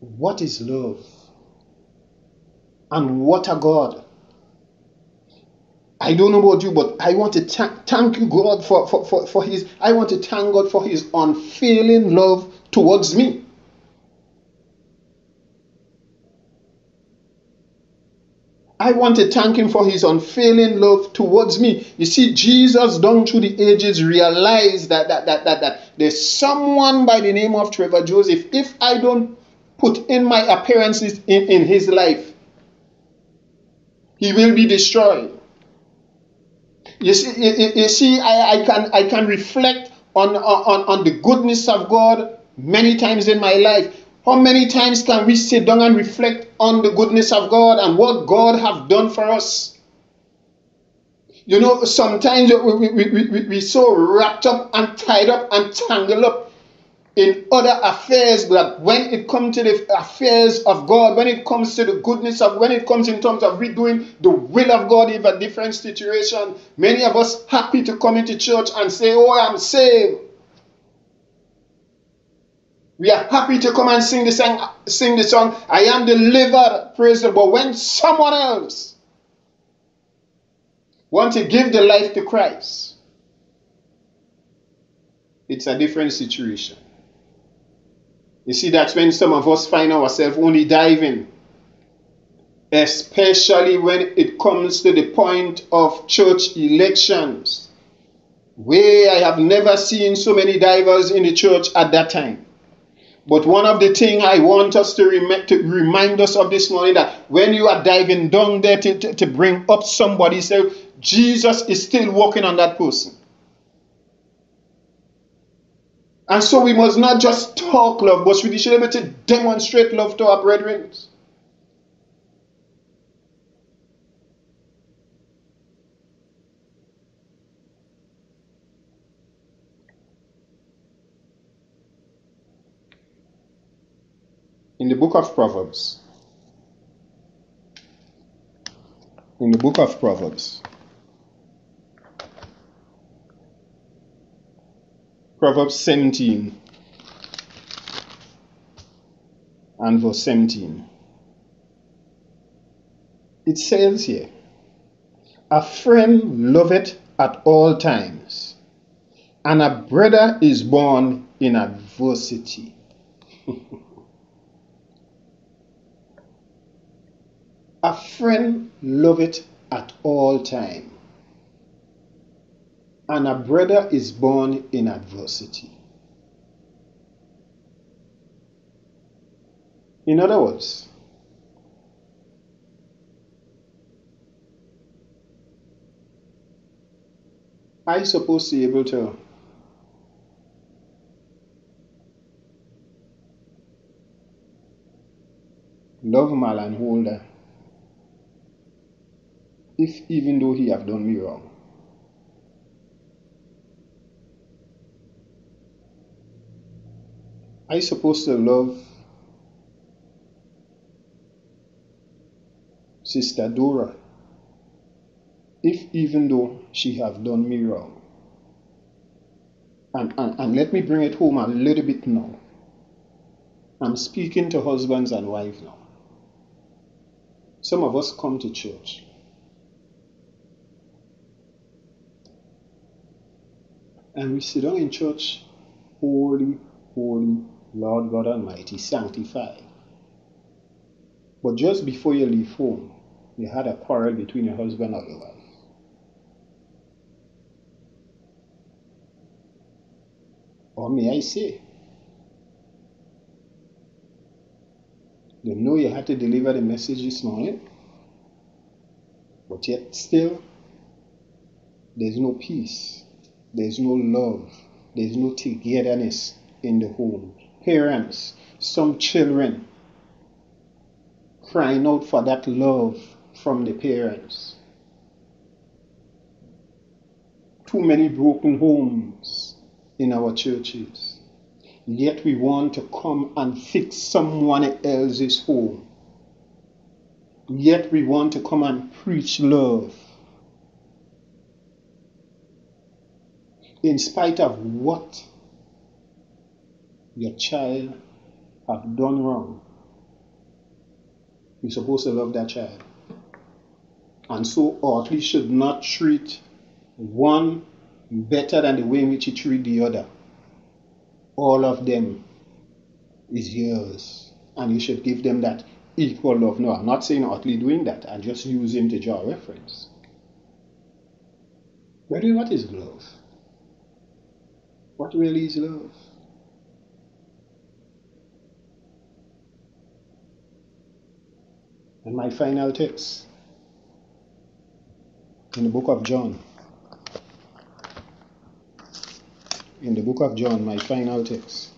What is love? And what a God. I don't know about you, but I want to thank, thank you, God, for, for, for, for His, I want to thank God for His unfailing love towards me. I want to thank Him for His unfailing love towards me. You see, Jesus, down through the ages, realized that, that, that, that, that there's someone by the name of Trevor Joseph. If I don't put in my appearances in, in His life, he will be destroyed. You see, you, you see I, I, can, I can reflect on, on, on the goodness of God many times in my life. How many times can we sit down and reflect on the goodness of God and what God have done for us? You know, sometimes we, we, we, we, we so wrapped up and tied up and tangled up in other affairs, but when it comes to the affairs of God, when it comes to the goodness of, when it comes in terms of redoing the will of God in a different situation, many of us happy to come into church and say, Oh, I'm saved. We are happy to come and sing the song, sing the song, I am delivered, praise the Lord. But when someone else wants to give their life to Christ, it's a different situation. You see, that's when some of us find ourselves only diving, especially when it comes to the point of church elections, where I have never seen so many divers in the church at that time. But one of the things I want us to, rem- to, remind us of this morning that when you are diving down there to, to, to bring up somebody, say, Jesus is still working on that person. And so we must not just talk love, but we should be able to demonstrate love to our brethren. In the book of Proverbs, in the book of Proverbs, Proverbs 17 and verse 17. It says here, A friend loveth at all times, and a brother is born in adversity. a friend loveth at all times and a brother is born in adversity. In other words, I supposed to be able to love Malan Holder if even though he have done me wrong. I supposed to love Sister Dora if even though she have done me wrong. And, and, and let me bring it home a little bit now. I'm speaking to husbands and wives now. Some of us come to church. And we sit down in church, holy, holy, Lord God Almighty, sanctify. But just before you leave home, you had a quarrel between your husband or your wife. Or may I say, you know you had to deliver the message this morning, but yet still there's no peace, there's no love, there's no togetherness in the home parents, some children crying out for that love from the parents. Too many broken homes in our churches. Yet we want to come and fix someone else's home. Yet we want to come and preach love. In spite of what your child have done wrong, you're supposed to love that child. And so, or at least should not treat one better than the way in which you treat the other. All of them is yours. And you should give them that equal love. No, I'm not saying Otley doing that. I'm just using to draw reference. Really, what is love? What really is love? And my final text in the book of John. In the book of John, my final text.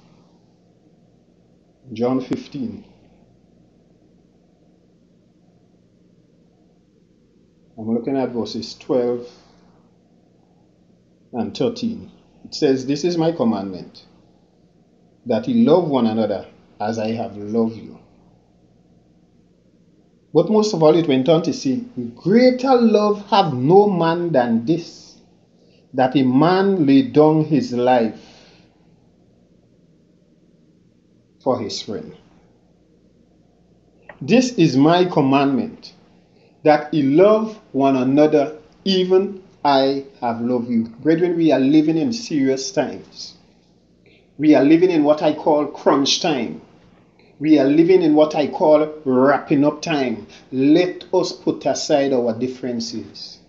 John 15. I'm looking at verses 12 and 13. It says, This is my commandment that ye love one another as I have loved you. But most of all, it went on to say, Greater love have no man than this, that a man lay down his life for his friend. This is my commandment, that ye love one another, even I have loved you. Brethren, we are living in serious times. We are living in what I call crunch time. We are living in what I call wrapping up time. Let us put aside our differences.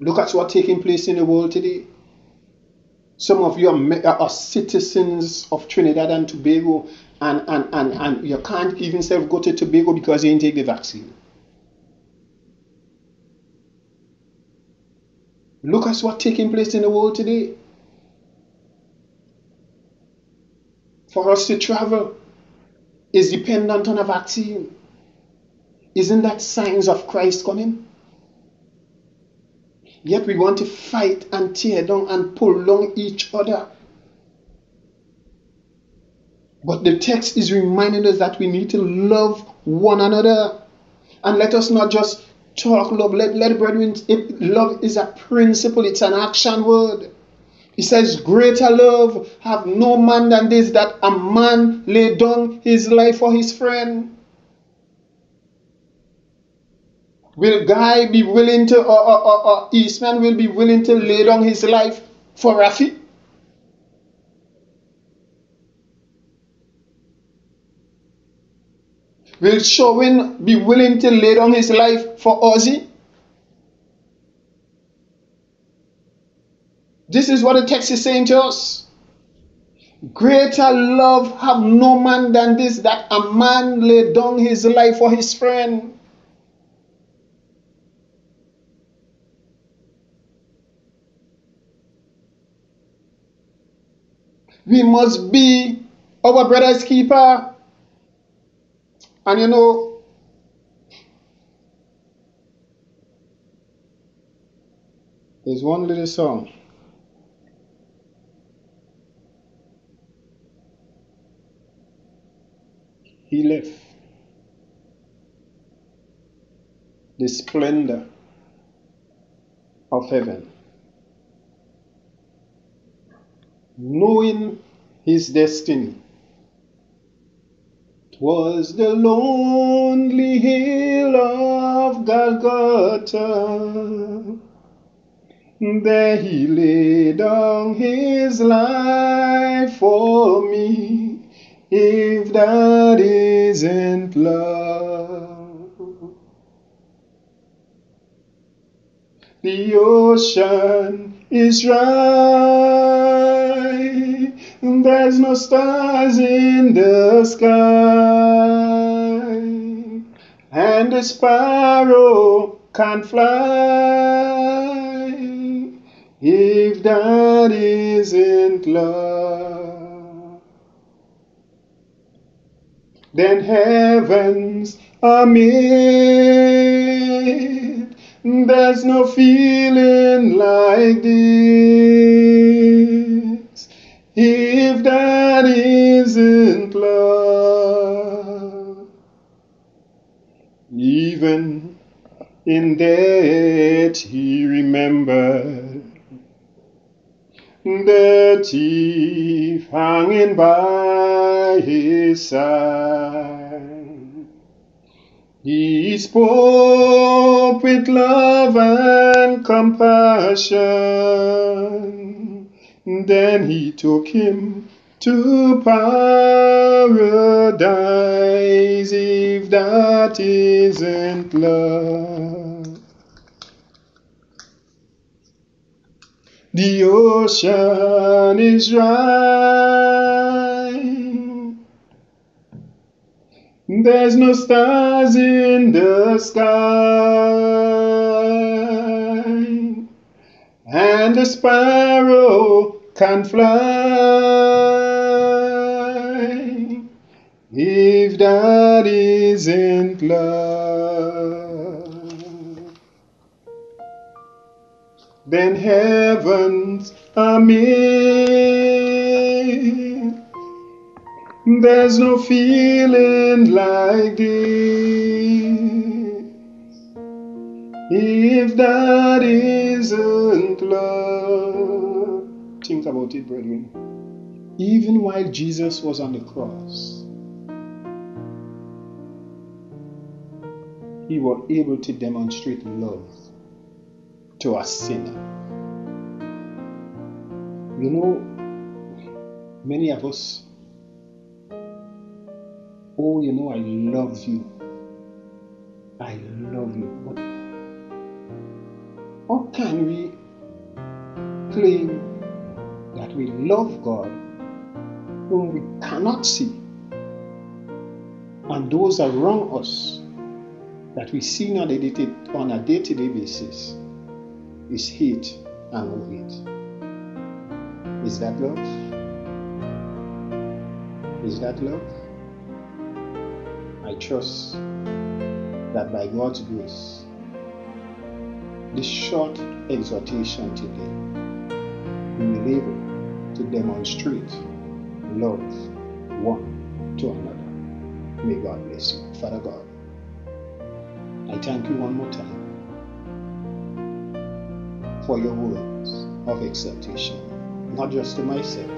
Look at what's taking place in the world today. Some of you are, are, citizens of Trinidad and Tobago, and, and, and, and you can't even self go to Tobago because you didn't take the vaccine. Look at what's taking place in the world today. For us to travel is dependent on a vaccine. Isn't that signs of Christ coming? Yet we want to fight and tear down and pull down each other. But the text is reminding us that we need to love one another. And let us not just talk love. Let, let brethren, love is a principle, it's an action word. He says, Greater love have no man than this, that a man lay down his life for his friend. Will Guy be willing to, or, or, or, or Eastman will be willing to lay down his life for Rafi? Will Showin be willing to lay down his life for Ozzy? This is what the text is saying to us. Greater love have no man than this, that a man lay down his life for his friend. We must be our brother's keeper. And you know, there's one little song. He left. The splendor of heaven. Knowing his destiny. Twas the lonely hill of Golgotha. There he laid down his life for me if that isn't love. The ocean is dry, there's no stars in the sky, and the sparrow can't fly if that isn't love. Than heavens made. There's no feeling like this if that isn't love. Even in death he remembered the thief hanging by his side. He spoke with love and compassion. Then he took him to paradise if that isn't love. The ocean is dry. There's no stars in the sky. And the sparrow can fly if that isn't love. Then heavens are made. There's no feeling like this. If that isn't love. Think about it, brethren. Even while Jesus was on the cross, he was able to demonstrate love to a sinner. You know, many of us, oh, you know, I love you. I love you. But how can we claim that we love God whom we cannot see and those around us that we see on a day-to-day basis is hate and no hate. Is that love? Is that love? I trust that by God's grace, this short exhortation today, will be able to demonstrate love one to another. May God bless you. Father God, I thank you one more time for your words of exhortation, not just to myself,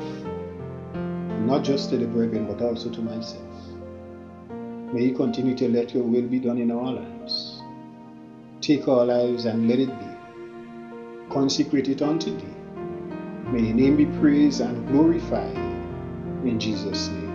not just to the brethren, but also to myself. May you continue to let your will be done in our lives. Take our lives and let it be. Consecrate it unto thee. May your name be praised and glorified in Jesus' name.